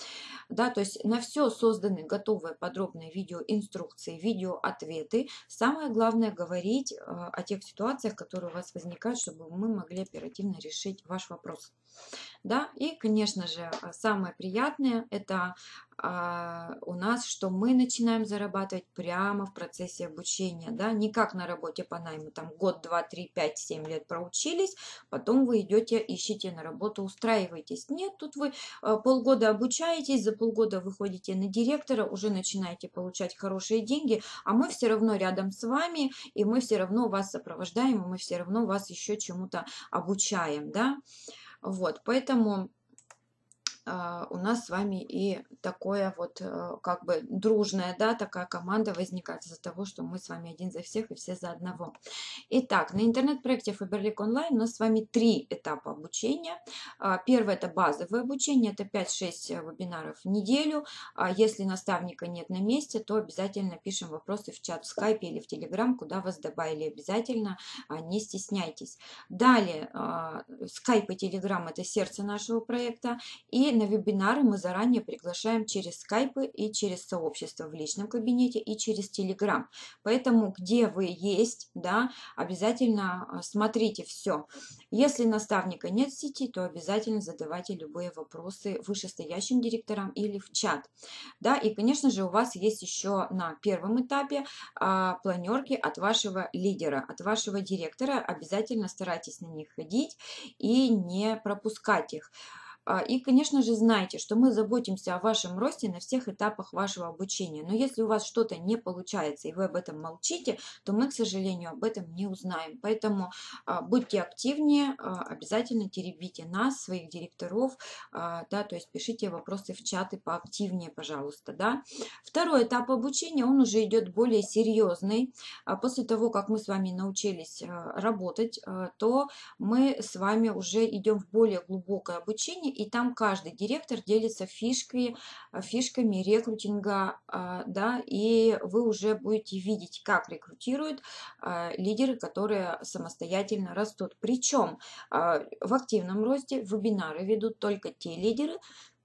Да, то есть на все созданы готовые подробные видеоинструкции, видеоответы. Самое главное говорить о тех ситуациях, которые у вас возникают, чтобы мы могли могли оперативно решить ваш вопрос. Да, и, конечно же, самое приятное это у нас, что мы начинаем зарабатывать прямо в процессе обучения, да, не как на работе по найму, там год, два, три, пять, семь лет проучились, потом вы идете, ищете на работу, устраиваетесь. Нет, тут вы а, полгода обучаетесь, за полгода выходите на директора, уже начинаете получать хорошие деньги, а мы все равно рядом с вами, и мы все равно вас сопровождаем, и мы все равно вас еще чему-то обучаем, да. Вот, поэтому а, у нас с вами и такое вот э, как бы дружная, да, такая команда возникает из-за того, что мы с вами один за всех и все за одного. Итак, на интернет-проекте Faberlic Online у нас с вами три этапа обучения. А, первое это базовое обучение, это 5-6 вебинаров в неделю. А если наставника нет на месте, то обязательно пишем вопросы в чат в скайпе или в телеграм, куда вас добавили. Обязательно не стесняйтесь. Далее, скайп и телеграм это сердце нашего проекта. И на вебинары мы заранее приглашаем через скайпы и через сообщество в личном кабинете и через телеграм. Поэтому где вы есть, да, обязательно а, смотрите все. Если наставника нет в сети, то обязательно задавайте любые вопросы вышестоящим директорам или в чат. Да, и, конечно же, у вас есть еще на первом этапе а, планерки от вашего лидера, от вашего директора. Обязательно старайтесь на них ходить и не пропускать их. А, и, конечно же, знайте, что мы заботимся о вашем росте на всех этапах вашего обучения. Но если у вас что-то не получается, и вы об этом молчите, то мы, к сожалению, об этом не узнаем. Поэтому а, будьте активнее, а, обязательно теребите нас, своих директоров, да, то есть пишите вопросы в чаты поактивнее, пожалуйста, да. Второй этап обучения, он уже идет более серьезный. После того, как мы с вами научились работать, то мы с вами уже идем в более глубокое обучение, и там каждый директор делится фишкой, фишками рекрутинга, да, и вы уже будете видеть, как рекрутируют лидеры, которые самостоятельно растут. Причем в активном росте вебинары ведут только те лидеры,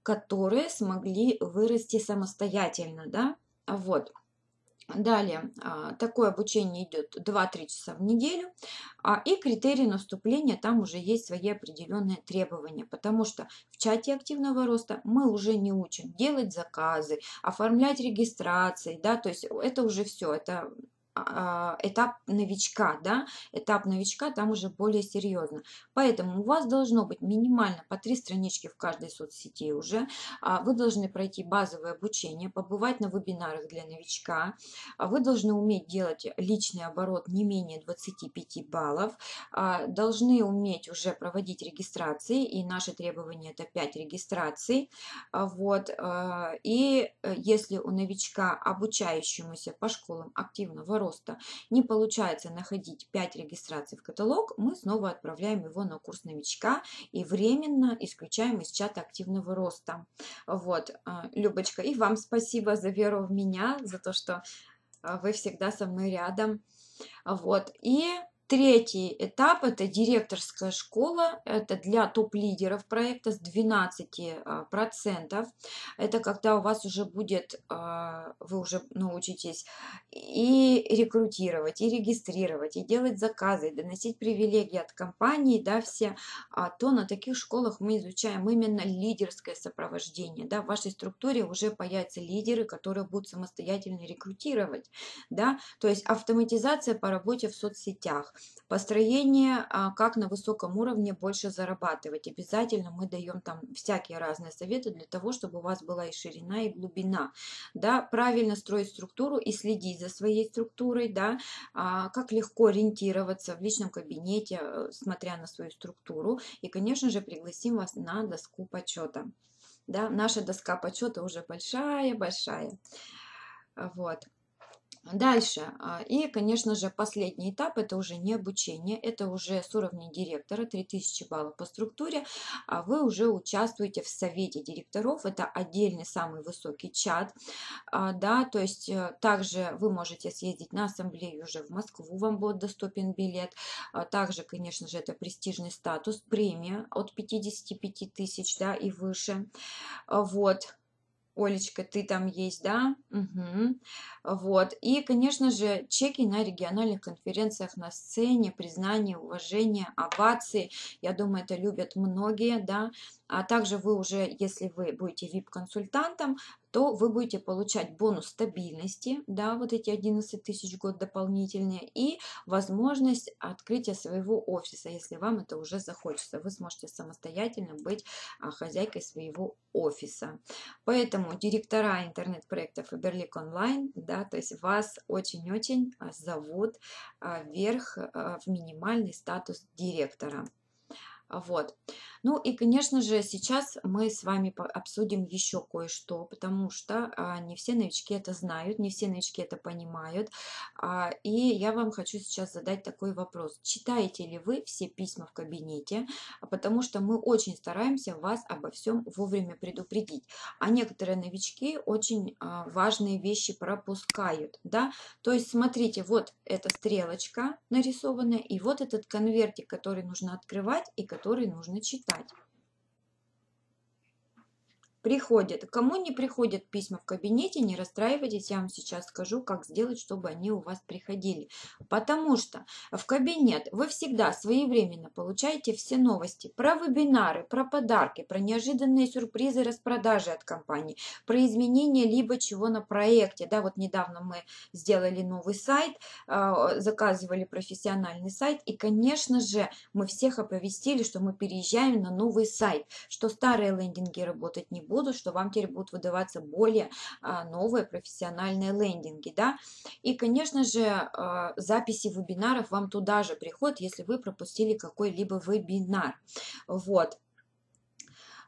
которые смогли вырасти самостоятельно, да, вот. Далее, а, такое обучение идет 2-3 часа в неделю, а, и критерии наступления, там уже есть свои определенные требования, потому что в чате активного роста мы уже не учим делать заказы, оформлять регистрации, да, то есть это уже все, это этап новичка, да, этап новичка там уже более серьезно. Поэтому у вас должно быть минимально по три странички в каждой соцсети уже. А, вы должны пройти базовое обучение, побывать на вебинарах для новичка. А, вы должны уметь делать личный оборот не менее 25 баллов. Должны уметь уже проводить регистрации, и наши требования это 5 регистраций. Вот. И э, если у новичка, обучающемуся по школам активного роста не получается находить 5 регистраций в каталог, мы снова отправляем его на курс новичка и временно исключаем из чата активного роста. Вот, а, Любочка, и вам спасибо за веру в меня, за то, что а, вы всегда со мной рядом. Вот, и Третий этап – это директорская школа. Это для топ-лидеров проекта с 12%. А, это когда у вас уже будет, а, вы уже научитесь и рекрутировать, и регистрировать, и делать заказы, и доносить привилегии от компании, да, все. А то на таких школах мы изучаем именно лидерское сопровождение. Да, в вашей структуре уже появятся лидеры, которые будут самостоятельно рекрутировать. Да, то есть автоматизация по работе в соцсетях Построение, а, как на высоком уровне больше зарабатывать. Обязательно мы даем там всякие разные советы для того, чтобы у вас была и ширина, и глубина. Да, правильно строить структуру и следить за своей структурой, да, а, как легко ориентироваться в личном кабинете, э, смотря на свою структуру. И, конечно же, пригласим вас на доску почета. Да, наша доска почета уже большая-большая. Вот. Дальше. А, и, конечно же, последний этап, это уже не обучение, это уже с уровня директора, 3000 баллов по структуре. А вы уже участвуете в совете директоров, это отдельный самый высокий чат. А, да, то есть э, также вы можете съездить на ассамблею уже в Москву, вам будет доступен билет. Также, конечно же, это престижный статус, премия от 55 тысяч да, и выше. Вот. Олечка, ты там есть, да? Угу. Вот. И, конечно же, чеки на региональных конференциях на сцене, признание, уважение, овации. Я думаю, это любят многие, да. А также вы уже, если вы будете VIP-консультантом, то вы будете получать бонус стабильности, да, вот эти 11 тысяч год дополнительные, и возможность открытия своего офиса, если вам это уже захочется. Вы сможете самостоятельно быть а, хозяйкой своего офиса. Поэтому директора интернет-проектов Фаберлик онлайн, да, то есть вас очень-очень а, зовут а, вверх в минимальный статус директора. Вот. Ну и, конечно же, сейчас мы с вами обсудим еще кое-что, потому что а, не все новички это знают, не все новички это понимают. А, и я вам хочу сейчас задать такой вопрос. Читаете ли вы все письма в кабинете? Потому что мы очень стараемся вас обо всем вовремя предупредить. А некоторые новички очень а, важные вещи пропускают. Да? То есть, смотрите, вот эта стрелочка нарисованная, и вот этот конвертик, который нужно открывать и который нужно читать. Приходят. Кому не приходят письма в кабинете, не расстраивайтесь, я вам сейчас скажу, как сделать, чтобы они у вас приходили. Потому что в кабинет вы всегда своевременно получаете все новости про вебинары, про подарки, про неожиданные сюрпризы, распродажи от компании, про изменения либо чего на проекте. Да, вот недавно мы сделали новый сайт, а, заказывали профессиональный сайт, и, конечно же, мы всех оповестили, что мы переезжаем на новый сайт, что старые лендинги работать не будут, будут, что вам теперь будут выдаваться более а, новые профессиональные лендинги, да. И, конечно же, а, записи вебинаров вам туда же приходят, если вы пропустили какой-либо вебинар. Вот.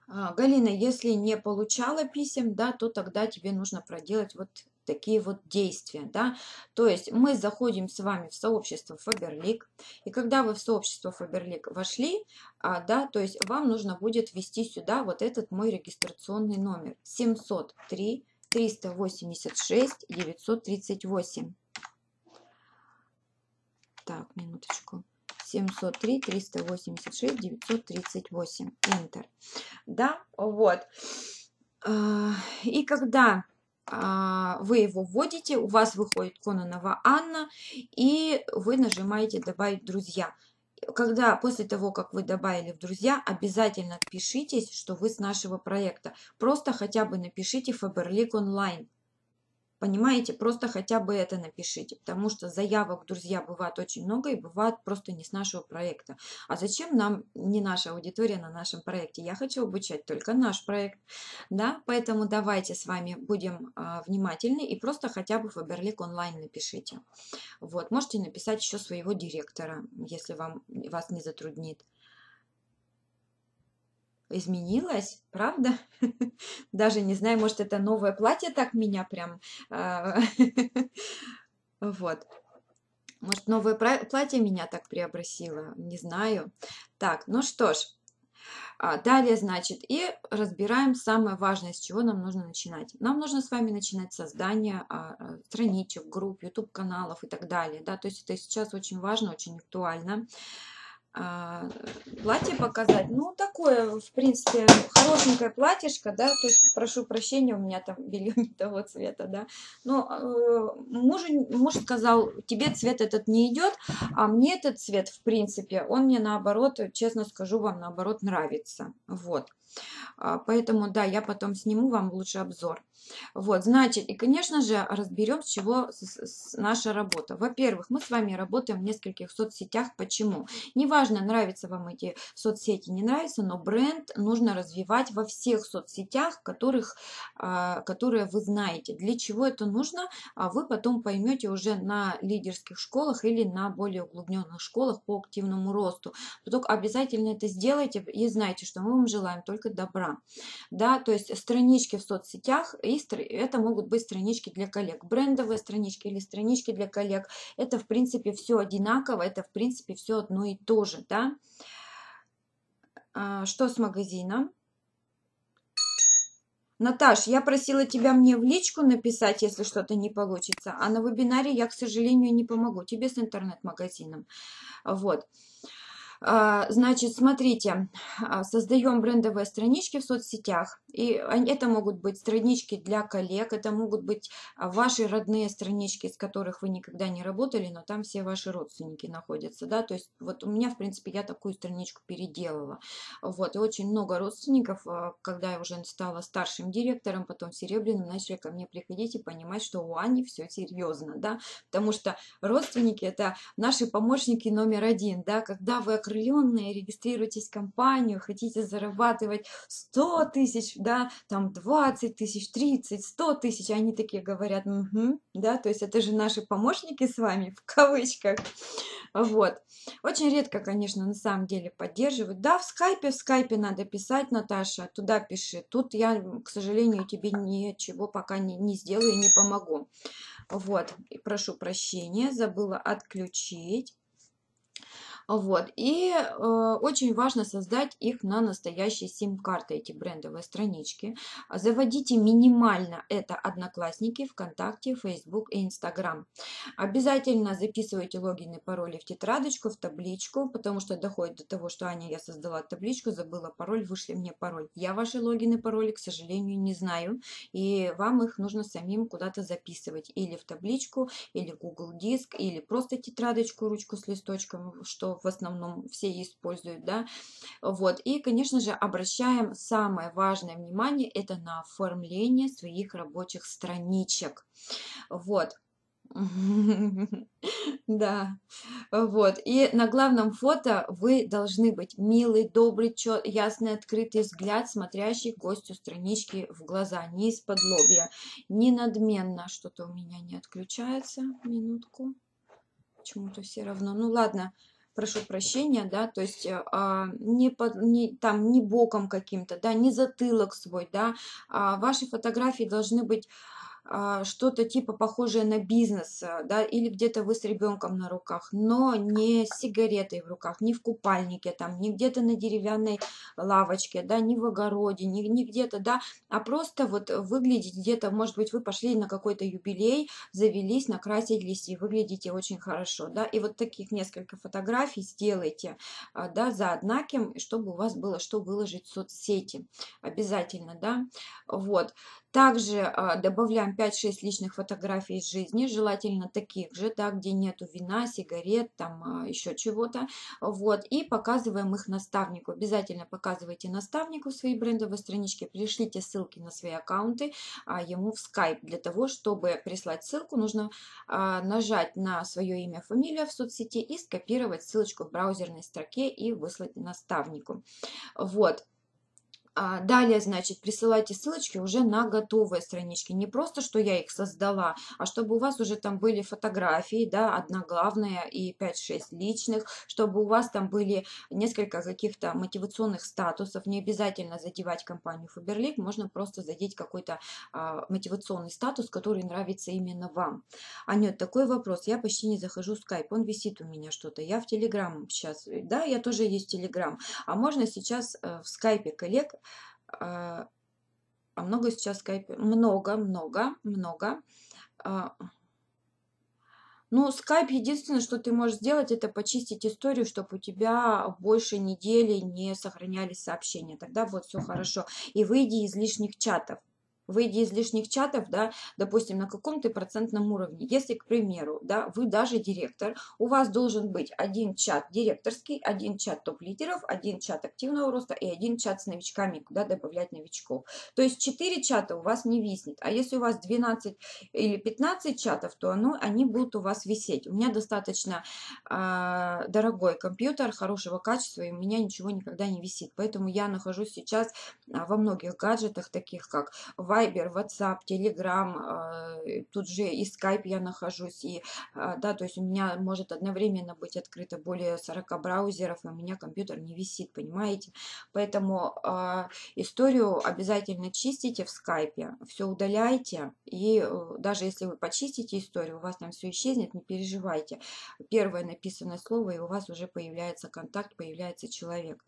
А, Галина, если не получала писем, да, то тогда тебе нужно проделать вот такие вот действия, да, то есть мы заходим с вами в сообщество Фаберлик, и когда вы в сообщество Фаберлик вошли, а, да, то есть вам нужно будет ввести сюда вот этот мой регистрационный номер 703 386 938. Так, минуточку. 703 386 938. Enter. Да, вот. А, и когда вы его вводите, у вас выходит Кононова Анна, и вы нажимаете «Добавить друзья». Когда после того, как вы добавили в друзья, обязательно отпишитесь, что вы с нашего проекта. Просто хотя бы напишите Фаберлик онлайн. Понимаете, просто хотя бы это напишите, потому что заявок, друзья, бывает очень много и бывает просто не с нашего проекта. А зачем нам не наша аудитория на нашем проекте? Я хочу обучать только наш проект, да, поэтому давайте с вами будем а, внимательны и просто хотя бы Фаберлик онлайн напишите. Вот, можете написать еще своего директора, если вам, вас не затруднит изменилась, правда? [laughs] Даже не знаю, может, это новое платье так меня прям... А, [laughs] вот. Может, новое платье меня так преобразило, не знаю. Так, ну что ж, а, далее, значит, и разбираем самое важное, с чего нам нужно начинать. Нам нужно с вами начинать создание а, страничек, групп, YouTube-каналов и так далее. Да? То есть это сейчас очень важно, очень актуально. А, платье показать. Ну, такое, в принципе, хорошенькое платьишко, да, то есть, прошу прощения, у меня там [laughs] белье не того цвета, да. Но э, муж, муж сказал, тебе цвет этот не идет, а мне этот цвет, в принципе, он мне наоборот, честно скажу вам, наоборот нравится. Вот. А, поэтому, да, я потом сниму вам лучше обзор. Вот, значит, и, конечно же, разберем, с чего наша работа. Во-первых, мы с вами работаем в нескольких соцсетях. Почему? Неважно, нравятся вам эти соцсети, не нравятся, но бренд нужно развивать во всех соцсетях, которых, а, которые вы знаете. Для чего это нужно, а вы потом поймете уже на лидерских школах или на более углубленных школах по активному росту. Только обязательно это сделайте и знайте, что мы вам желаем только добра. Да, то есть странички в соцсетях и это могут быть странички для коллег. Брендовые странички или странички для коллег. Это, в принципе, все одинаково, это, в принципе, все одно и то же. Да? А, что с магазином? Наташ, я просила тебя мне в личку написать, если что-то не получится, а на вебинаре я, к сожалению, не помогу тебе с интернет-магазином. Вот. А, значит, смотрите, а, создаем брендовые странички в соцсетях. И это могут быть странички для коллег, это могут быть а, ваши родные странички, с которых вы никогда не работали, но там все ваши родственники находятся. Да? То есть вот у меня, в принципе, я такую страничку переделала. Вот, и очень много родственников, когда я уже стала старшим директором, потом серебряным, начали ко мне приходить и понимать, что у Ани все серьезно. Да? Потому что родственники это наши помощники номер один. Да? Когда вы окрыленные, регистрируетесь в компанию, хотите зарабатывать 100 тысяч, да, там 20 тысяч, 30, 100 тысяч, они такие говорят, угу, да, то есть это же наши помощники с вами, в кавычках, вот. Очень редко, конечно, на самом деле поддерживают. Да, в скайпе, в скайпе надо писать, Наташа, туда пиши. Тут я, к сожалению, тебе ничего пока не, не сделаю, не помогу. Вот, и прошу прощения, забыла отключить. Вот. И э, очень важно создать их на настоящей сим-карты, эти брендовые странички. Заводите минимально это Одноклассники, ВКонтакте, Facebook и Instagram. Обязательно записывайте логины, пароли в тетрадочку, в табличку, потому что доходит до того, что Аня, я создала табличку, забыла пароль, вышли мне пароль. Я ваши логины, пароли, к сожалению, не знаю, и вам их нужно самим куда-то записывать. Или в табличку, или Google Диск, или просто тетрадочку, ручку с листочком, что в основном все используют, да, вот, и, конечно же, обращаем самое важное внимание, это на оформление своих рабочих страничек, вот, [laughs] да, вот. И на главном фото вы должны быть милый, добрый, чё, ясный, открытый взгляд, смотрящий гостю странички в глаза, не из-под лобья, не надменно. Что-то у меня не отключается. Минутку. Почему-то все равно. Ну ладно прошу прощения, да, то есть а, не, под, не, там, не боком каким-то, да, не затылок свой, да, а ваши фотографии должны быть что-то типа похожее на бизнес, а, да, или где-то вы с ребенком на руках, но не с сигаретой в руках, не в купальнике, там, не где-то на деревянной лавочке, да, не в огороде, не, не где-то, да, а просто вот выглядеть где-то, может быть, вы пошли на какой-то юбилей, завелись, накрасились и выглядите очень хорошо, да, и вот таких несколько фотографий сделайте, а, да, за однаким, чтобы у вас было что выложить в соцсети, обязательно, да, вот. Также а, добавляем 5-6 личных фотографий из жизни, желательно таких же, да, где нету вина, сигарет, там а, еще чего-то. Вот, и показываем их наставнику. Обязательно показывайте наставнику свои брендовые странички, пришлите ссылки на свои аккаунты а, ему в Skype. Для того, чтобы прислать ссылку, нужно нажать на свое имя, фамилия в соцсети и скопировать ссылочку в браузерной строке и выслать наставнику. Вот. А, далее, значит, присылайте ссылочки уже на готовые странички. Не просто, что я их создала, а чтобы у вас уже там были фотографии, да, одна главная и 5-6 личных, чтобы у вас там были несколько каких-то мотивационных статусов. Не обязательно задевать компанию Faberlic, можно просто задеть какой-то а, мотивационный статус, который нравится именно вам. А нет, такой вопрос. Я почти не захожу в Skype, он висит у меня что-то. Я в Telegram сейчас, да, я тоже есть Telegram. А можно сейчас э, в Skype коллег а, а много сейчас скайпе? Много, много, много. А, ну, скайп единственное, что ты можешь сделать, это почистить историю, чтобы у тебя больше недели не сохранялись сообщения. Тогда будет все хорошо. И выйди из лишних чатов выйди из лишних чатов, да, допустим, на каком-то процентном уровне. Если, к примеру, да, вы даже директор, у вас должен быть один чат директорский, один чат топ-лидеров, один чат активного роста и один чат с новичками, куда добавлять новичков. То есть 4 чата у вас не виснет. А если у вас 12 или 15 чатов, то оно, они будут у вас висеть. У меня достаточно э, дорогой компьютер, хорошего качества, и у меня ничего никогда не висит. Поэтому я нахожусь сейчас во многих гаджетах, таких как Viber, WhatsApp, Telegram, э, тут же и Skype я нахожусь, и, э, да, то есть у меня может одновременно быть открыто более 40 браузеров, и у меня компьютер не висит, понимаете? Поэтому э, историю обязательно чистите в Skype, все удаляйте, и даже если вы почистите историю, у вас там все исчезнет, не переживайте. Первое написанное слово, и у вас уже появляется контакт, появляется человек.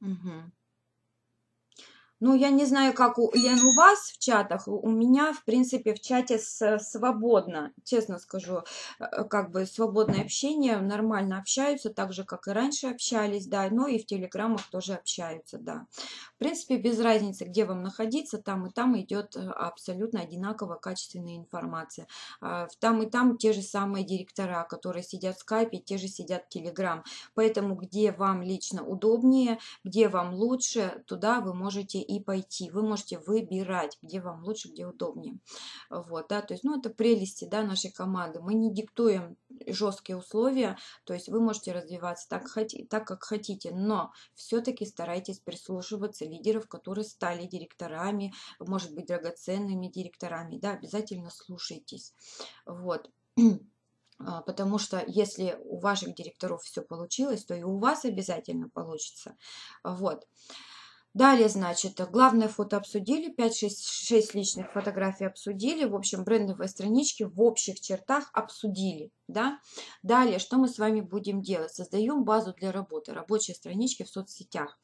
Угу. Ну, я не знаю, как у Лен у вас в чатах, у меня, в принципе, в чате свободно, честно скажу, э, как бы свободное общение, нормально общаются, так же, как и раньше общались, да, но и в телеграммах тоже общаются, да. В принципе, без разницы, где вам находиться, там и там идет э, абсолютно одинаково качественная информация. А, там и там те же самые директора, которые сидят в скайпе, те же сидят в телеграм, поэтому где вам лично удобнее, где вам лучше, туда вы можете и пойти. Вы можете выбирать, где вам лучше, где удобнее. Вот, да, то есть, ну, это прелести, да, нашей команды. Мы не диктуем жесткие условия, то есть вы можете развиваться так, так как хотите, но все-таки старайтесь прислушиваться лидеров, которые стали директорами, может быть, драгоценными директорами, да, обязательно слушайтесь. Вот а, потому что если у ваших директоров все получилось, то и у вас обязательно получится. Вот. Далее, значит, главное фото обсудили, 5-6 личных фотографий обсудили, в общем, брендовые странички в общих чертах обсудили. Да. Далее, что мы с вами будем делать? Создаем базу для работы, рабочие странички в соцсетях.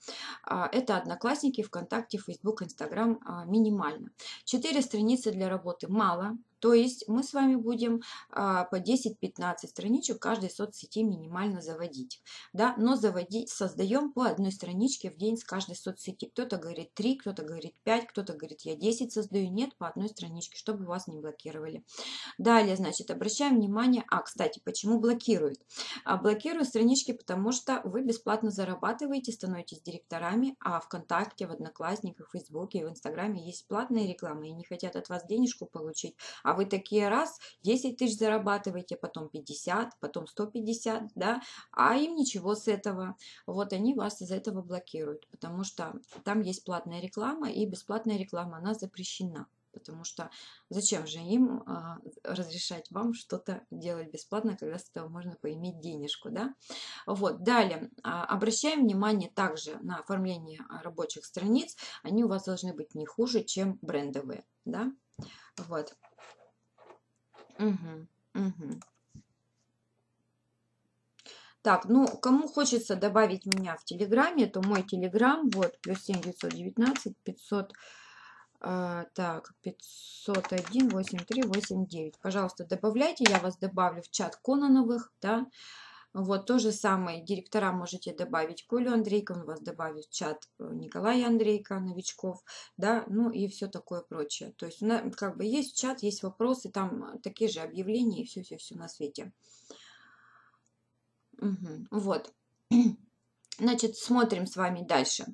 А, это Одноклассники, ВКонтакте, Фейсбук, Инстаграм а, минимально. Четыре страницы для работы мало, то есть мы с вами будем а, по 10-15 страничек каждой соцсети минимально заводить. Да? Но заводить, создаем по одной страничке в день с каждой соцсети. Кто-то говорит 3, кто-то говорит 5, кто-то говорит я 10 создаю. Нет, по одной страничке, чтобы вас не блокировали. Далее, значит, обращаем внимание. А, кстати, почему блокируют? А, блокируют странички, потому что вы бесплатно зарабатываете, становитесь директорами, а ВКонтакте, в Одноклассниках, в Фейсбуке, в Инстаграме есть платная реклама и не хотят от вас денежку получить, а вы такие раз 10 тысяч зарабатываете, потом 50, потом 150, да, а им ничего с этого. Вот они вас из этого блокируют, потому что там есть платная реклама, и бесплатная реклама, она запрещена. Потому что зачем же им а, разрешать вам что-то делать бесплатно, когда с этого можно поиметь денежку, да? Вот, далее, а, обращаем внимание также на оформление рабочих страниц. Они у вас должны быть не хуже, чем брендовые, да? Вот. Угу, угу. Так, ну, кому хочется добавить меня в Телеграме, то мой Телеграм, вот, плюс 7 919 500, э, так, 501 83 89. Пожалуйста, добавляйте, я вас добавлю в чат Кононовых, да, вот то же самое, директора можете добавить Колю Андрейка, он вас добавит в чат э, Николая Андрейка, новичков, да, ну и все такое прочее. То есть, как бы есть чат, есть вопросы, там такие же объявления и все-все-все на свете. Угу, вот. Значит, смотрим с вами дальше.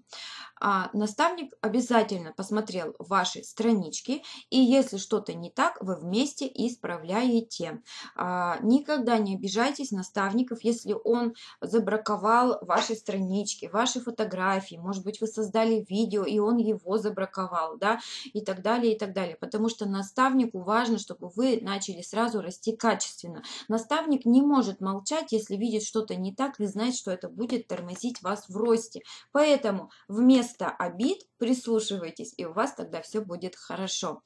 А, наставник обязательно посмотрел ваши странички, и если что-то не так, вы вместе исправляете. А, никогда не обижайтесь наставников, если он забраковал ваши странички, ваши фотографии, может быть, вы создали видео, и он его забраковал, да, и так далее, и так далее. Потому что наставнику важно, чтобы вы начали сразу расти качественно. Наставник не может молчать, если видит что-то не так и знает, что это будет тормозить вас в росте. Поэтому вместо обид прислушивайтесь, и у вас тогда все будет хорошо.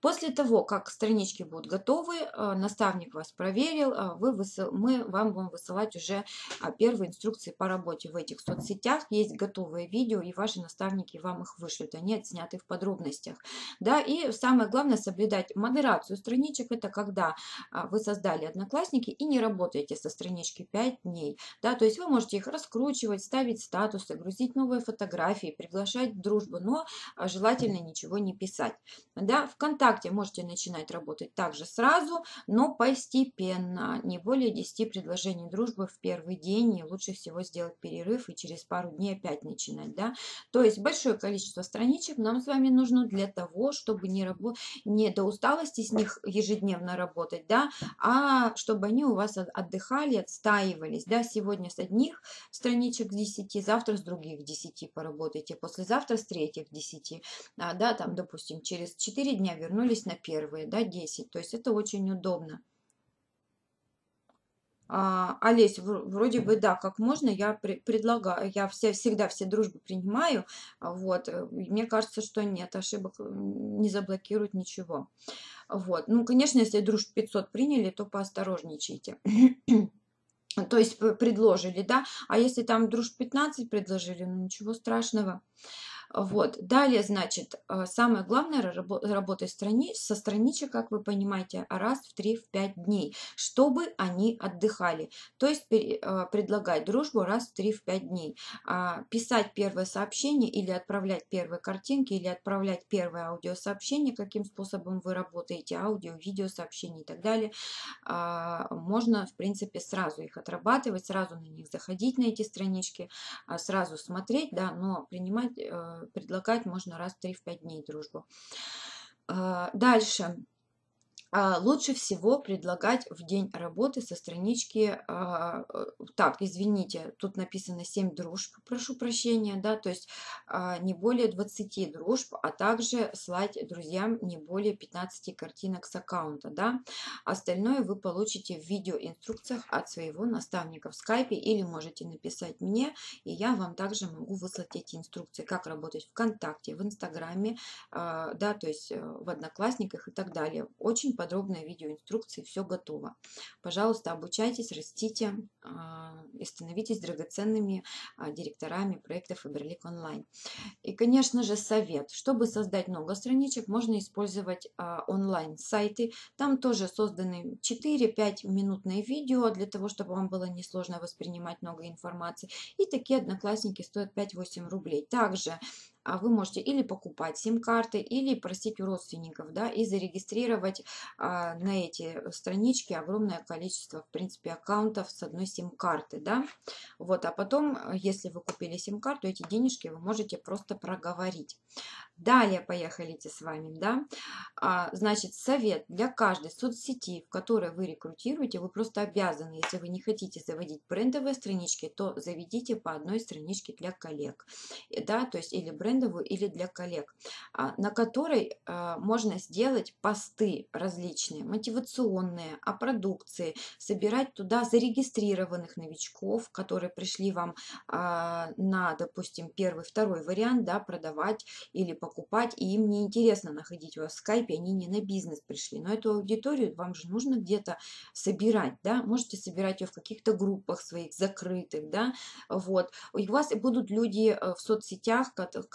После того, как странички будут готовы, э, наставник вас проверил, э, вы высыл, мы вам будем высылать уже а, первые инструкции по работе в этих соцсетях. Есть готовые видео, и ваши наставники вам их вышлют, они отсняты в подробностях. Да, и самое главное соблюдать модерацию страничек, это когда а, вы создали одноклассники и не работаете со странички 5 дней. Да, то есть вы можете их раскручивать, ставить статусы, грузить новые фотографии, приглашать дружбу, но а, желательно ничего не писать. Да, ВКонтакте можете начинать работать также сразу, но постепенно, не более 10 предложений дружбы в первый день, и лучше всего сделать перерыв и через пару дней опять начинать. Да? То есть большое количество страничек нам с вами нужно для того, чтобы не, рабо не до усталости с них ежедневно работать, да, а чтобы они у вас отдыхали, отстаивались. Да? Сегодня с одних страничек 10, завтра с других 10 поработайте послезавтра с третьих 10, а, да, там, допустим, через 4 дня вернулись на первые, да, 10, то есть это очень удобно. А, Олесь, вроде бы да, как можно, я при, предлагаю, я все, всегда все дружбы принимаю, а, вот, э, мне кажется, что нет, ошибок не заблокируют ничего. Вот, ну, конечно, если дружб 500 приняли, то поосторожничайте. [clears throat] то есть предложили, да, а если там друж 15 предложили, ну ничего страшного. Вот. Далее, значит, э, самое главное работать страни со страничек, как вы понимаете, раз в 3-5 дней, чтобы они отдыхали. То есть э, предлагать дружбу раз в 3-5 дней. А, писать первое сообщение или отправлять первые картинки, или отправлять первое аудиосообщение, каким способом вы работаете, аудио, видео сообщения и так далее. А, можно, в принципе, сразу их отрабатывать, сразу на них заходить, на эти странички, а, сразу смотреть, да, но принимать э, предлагать можно раз в 3-5 дней дружбу. А, дальше. А, лучше всего предлагать в день работы со странички, а, э, так, извините, тут написано 7 дружб, прошу прощения, да, то есть а, не более 20 дружб, а также слать друзьям не более 15 картинок с аккаунта, да. Остальное вы получите в видеоинструкциях от своего наставника в скайпе или можете написать мне, и я вам также могу выслать эти инструкции, как работать ВКонтакте, в Инстаграме, да, то есть э, в Одноклассниках и так далее. Очень подробные видеоинструкции, все готово. Пожалуйста, обучайтесь, растите а, и становитесь драгоценными а, директорами проекта Faberlic Online. И, конечно же, совет. Чтобы создать много страничек, можно использовать а, онлайн-сайты. Там тоже созданы 4-5 минутные видео для того, чтобы вам было несложно воспринимать много информации. И такие одноклассники стоят 5-8 рублей. Также вы можете или покупать сим-карты, или просить у родственников, да, и зарегистрировать а, на эти странички огромное количество, в принципе, аккаунтов с одной сим-карты, да. Вот, а потом, если вы купили сим-карту, эти денежки вы можете просто проговорить. Далее поехали с вами, да. А, значит, совет для каждой соцсети, в которой вы рекрутируете, вы просто обязаны, если вы не хотите заводить брендовые странички, то заведите по одной страничке для коллег, да, то есть или брендовую, или для коллег, а, на которой а, можно сделать посты различные, мотивационные, о продукции, собирать туда зарегистрированных новичков, которые пришли вам а, на, допустим, первый, второй вариант, да, продавать или покупать, и им не интересно находить вас в скайпе, они не на бизнес пришли. Но эту аудиторию вам же нужно где-то собирать, да, можете собирать ее в каких-то группах своих закрытых, да, вот. У вас будут люди э, в соцсетях,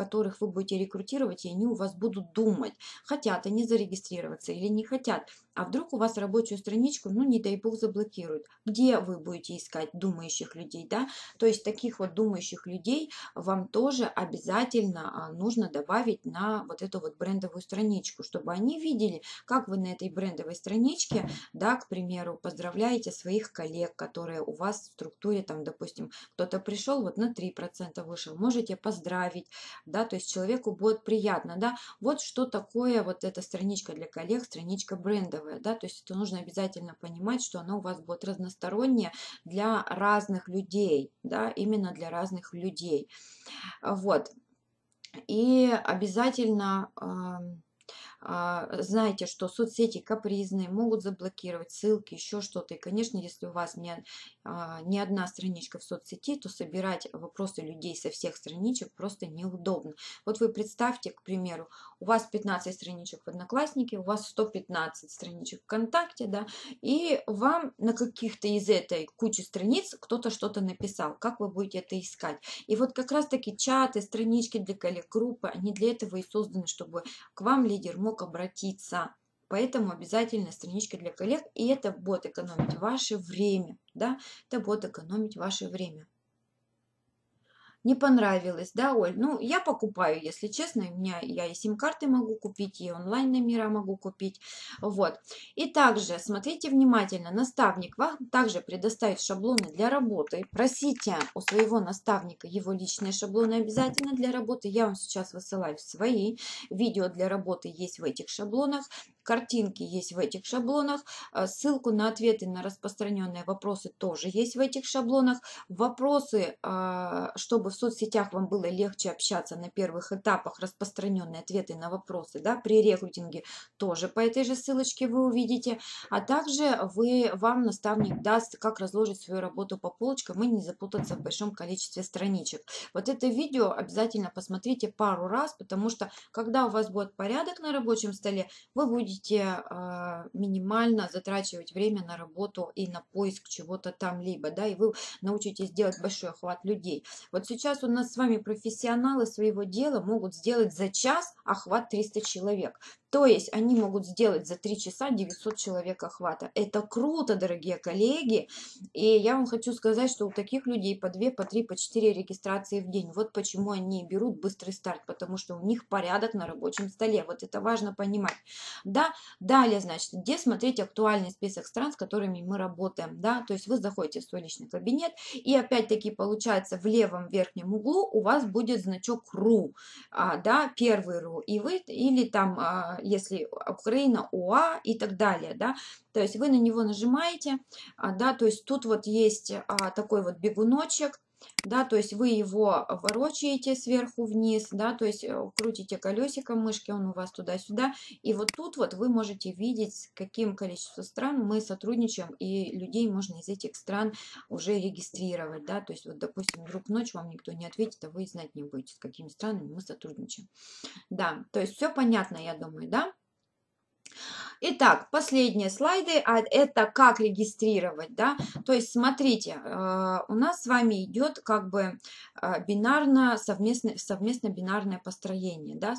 которых вы будете рекрутировать, и они у вас будут думать, хотят они зарегистрироваться или не хотят. А вдруг у вас рабочую страничку, ну не дай бог, заблокируют. Где вы будете искать думающих людей, да? То есть таких вот думающих людей вам тоже обязательно а, нужно добавить на вот эту вот брендовую страничку, чтобы они видели, как вы на этой брендовой страничке, да, к примеру, поздравляете своих коллег, которые у вас в структуре, там, допустим, кто-то пришел, вот на 3% вышел, можете поздравить, да, то есть человеку будет приятно, да. Вот что такое вот эта страничка для коллег, страничка брендовая да, то есть это нужно обязательно понимать, что оно у вас будет разностороннее для разных людей, да, именно для разных людей. Вот. И обязательно а, знаете, что соцсети капризные, могут заблокировать ссылки, еще что-то. И, конечно, если у вас не, а, не одна страничка в соцсети, то собирать вопросы людей со всех страничек просто неудобно. Вот вы представьте, к примеру, у вас 15 страничек в Однокласснике, у вас 115 страничек ВКонтакте, да, и вам на каких-то из этой кучи страниц кто-то что-то написал. Как вы будете это искать? И вот как раз-таки чаты, странички для коллег, группы, они для этого и созданы, чтобы к вам лидер мог мог обратиться. Поэтому обязательно страничка для коллег, и это будет экономить ваше время, да, это будет экономить ваше время не понравилось, да, Оль? Ну, я покупаю, если честно, у меня я и сим-карты могу купить, и онлайн-номера могу купить, вот. И также, смотрите внимательно, наставник вам также предоставит шаблоны для работы. Просите у своего наставника его личные шаблоны обязательно для работы. Я вам сейчас высылаю свои. Видео для работы есть в этих шаблонах. Картинки есть в этих шаблонах. А, ссылку на ответы на распространенные вопросы тоже есть в этих шаблонах. Вопросы, а, чтобы в соцсетях вам было легче общаться на первых этапах, распространенные ответы на вопросы да, при рекрутинге, тоже по этой же ссылочке вы увидите. А также вы, вам наставник даст, как разложить свою работу по полочкам и не запутаться в большом количестве страничек. Вот это видео обязательно посмотрите пару раз, потому что когда у вас будет порядок на рабочем столе, вы будете а, минимально затрачивать время на работу и на поиск чего-то там либо, да, и вы научитесь делать большой охват людей. Вот сейчас у нас с вами профессионалы своего дела могут сделать за час охват 300 человек. То есть они могут сделать за 3 часа 900 человек охвата. Это круто, дорогие коллеги. И я вам хочу сказать, что у таких людей по 2, по 3, по 4 регистрации в день. Вот почему они берут быстрый старт, потому что у них порядок на рабочем столе. Вот это важно понимать. Да, далее, значит, где смотреть актуальный список стран, с которыми мы работаем. Да, то есть вы заходите в свой личный кабинет и опять-таки получается в левом верхнем углу у вас будет значок РУ. А, да, первый РУ. И вы, или там а, если Украина, ОА и так далее, да, то есть вы на него нажимаете, а, да, то есть тут вот есть а, такой вот бегуночек, да, то есть вы его ворочаете сверху вниз, да, то есть э, крутите колесиком мышки, он у вас туда-сюда, и вот тут вот вы можете видеть, с каким количеством стран мы сотрудничаем, и людей можно из этих стран уже регистрировать, да, то есть вот, допустим, вдруг ночь вам никто не ответит, а вы знать не будете, с какими странами мы сотрудничаем. Да, то есть все понятно, я думаю, да? Итак, последние слайды, а это как регистрировать, да, то есть смотрите, э, у нас с вами идет как бы э, бинарно, совместное, совместно бинарное построение, да,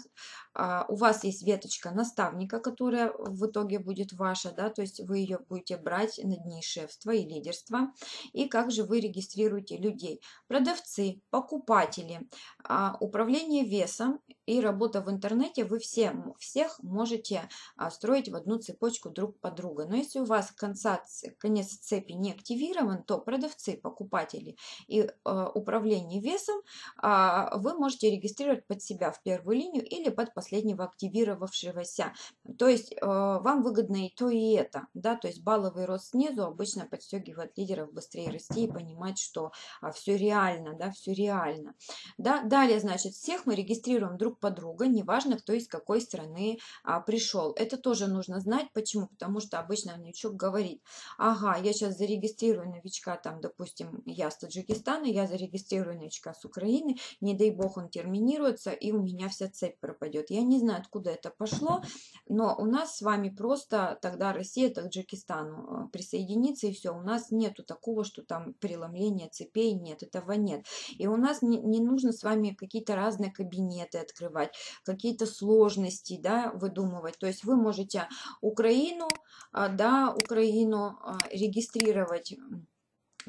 а, у вас есть веточка наставника, которая в итоге будет ваша, да, то есть вы ее будете брать над ней шефство и лидерство, и как же вы регистрируете людей. Продавцы, покупатели, управление весом и работа в интернете, вы все, всех можете строить в одну цепочку друг под друга. Но если у вас конца, конец цепи не активирован, то продавцы, покупатели и управление весом вы можете регистрировать под себя в первую линию или под последнего активировавшегося. То есть э, вам выгодно и то, и это. Да? То есть балловый рост снизу обычно подстегивает лидеров быстрее расти и понимать, что а, все реально, да, все реально. Да? Далее, значит, всех мы регистрируем друг по друга, неважно, кто из какой страны а, пришел. Это тоже нужно знать. Почему? Потому что обычно новичок говорит, ага, я сейчас зарегистрирую новичка, там, допустим, я с Таджикистана, я зарегистрирую новичка с Украины, не дай бог он терминируется, и у меня вся цепь пропадет. Я не знаю, откуда это пошло, но у нас с вами просто тогда Россия Таджикистану э, присоединится, и все. У нас нету такого, что там преломления цепей нет, этого нет. И у нас не, не нужно с вами какие-то разные кабинеты открывать, какие-то сложности, да, выдумывать. То есть вы можете Украину, а, да, Украину а, регистрировать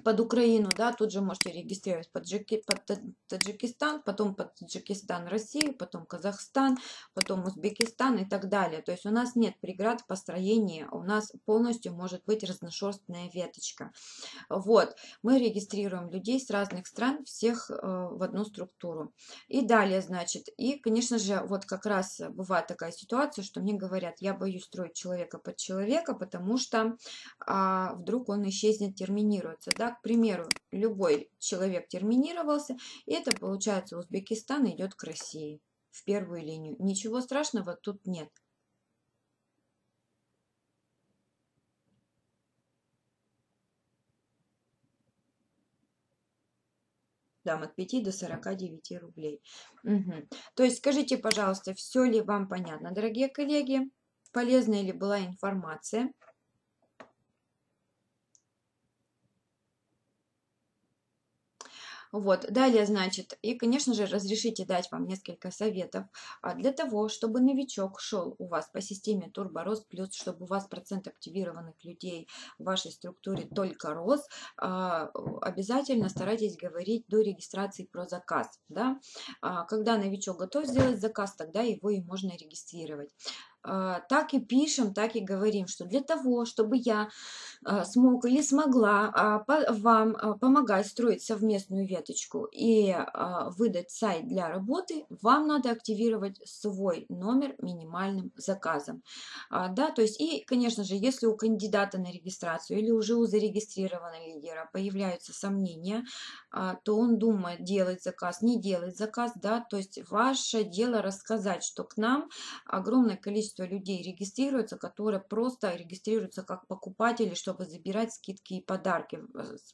под Украину, да, тут же можете регистрировать под, Джеки, под Таджикистан, потом под Таджикистан Россию, потом Казахстан, потом Узбекистан и так далее. То есть у нас нет преград построения, у нас полностью может быть разношерстная веточка. Вот, мы регистрируем людей с разных стран, всех э, в одну структуру. И далее, значит, и, конечно же, вот как раз бывает такая ситуация, что мне говорят, я боюсь строить человека под человека, потому что а, вдруг он исчезнет, терминируется да, к примеру, любой человек терминировался, и это, получается, Узбекистан идет к России в первую линию. Ничего страшного тут нет. Дам от 5 до 49 рублей. Угу. То есть скажите, пожалуйста, все ли вам понятно, дорогие коллеги? Полезная ли была информация? Вот, далее, значит, и, конечно же, разрешите дать вам несколько советов а для того, чтобы новичок шел у вас по системе Турборост Плюс, чтобы у вас процент активированных людей в вашей структуре только рос, а, обязательно старайтесь говорить до регистрации про заказ. Да? А когда новичок готов сделать заказ, тогда его и можно регистрировать. А, так и пишем, так и говорим, что для того, чтобы я а, смог или смогла а, вам помогать строить совместную веточку и выдать сайт для работы, вам надо активировать свой номер минимальным заказом. Да, то есть и, конечно же, если у кандидата на регистрацию или уже у зарегистрированного лидера появляются сомнения, то он думает, делать заказ, не делать заказ, да, то есть ваше дело рассказать, что к нам огромное количество количество людей регистрируется, которые просто регистрируются как покупатели, чтобы забирать скидки и подарки.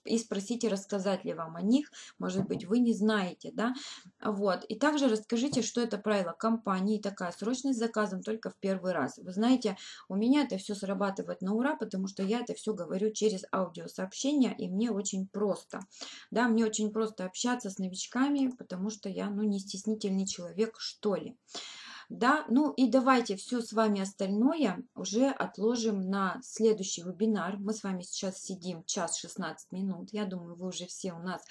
И спросите, рассказать ли вам о них. Может быть, вы не знаете, да? Вот. И также расскажите, что это правило компании, такая срочность с заказом только в первый раз. Вы знаете, у меня это все срабатывает на ура, потому что я это все говорю через аудиосообщения, и мне очень просто. Да, мне очень просто общаться с новичками, потому что я, ну, не стеснительный человек, что ли. Да, ну и давайте все с вами остальное уже отложим на следующий вебинар. Мы с вами сейчас сидим час 16 минут. Я думаю, вы уже все у нас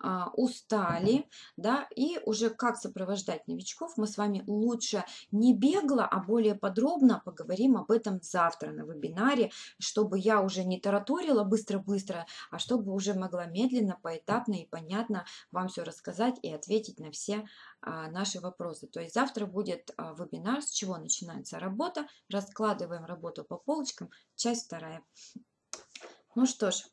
а, устали, да, и уже как сопровождать новичков мы с вами лучше не бегло, а более подробно поговорим об этом завтра на вебинаре, чтобы я уже не тараторила быстро-быстро, а чтобы уже могла медленно, поэтапно и понятно вам все рассказать и ответить на все а, наши вопросы. То есть завтра будет а, вебинар, с чего начинается работа. Раскладываем работу по полочкам. Часть вторая. Ну что ж,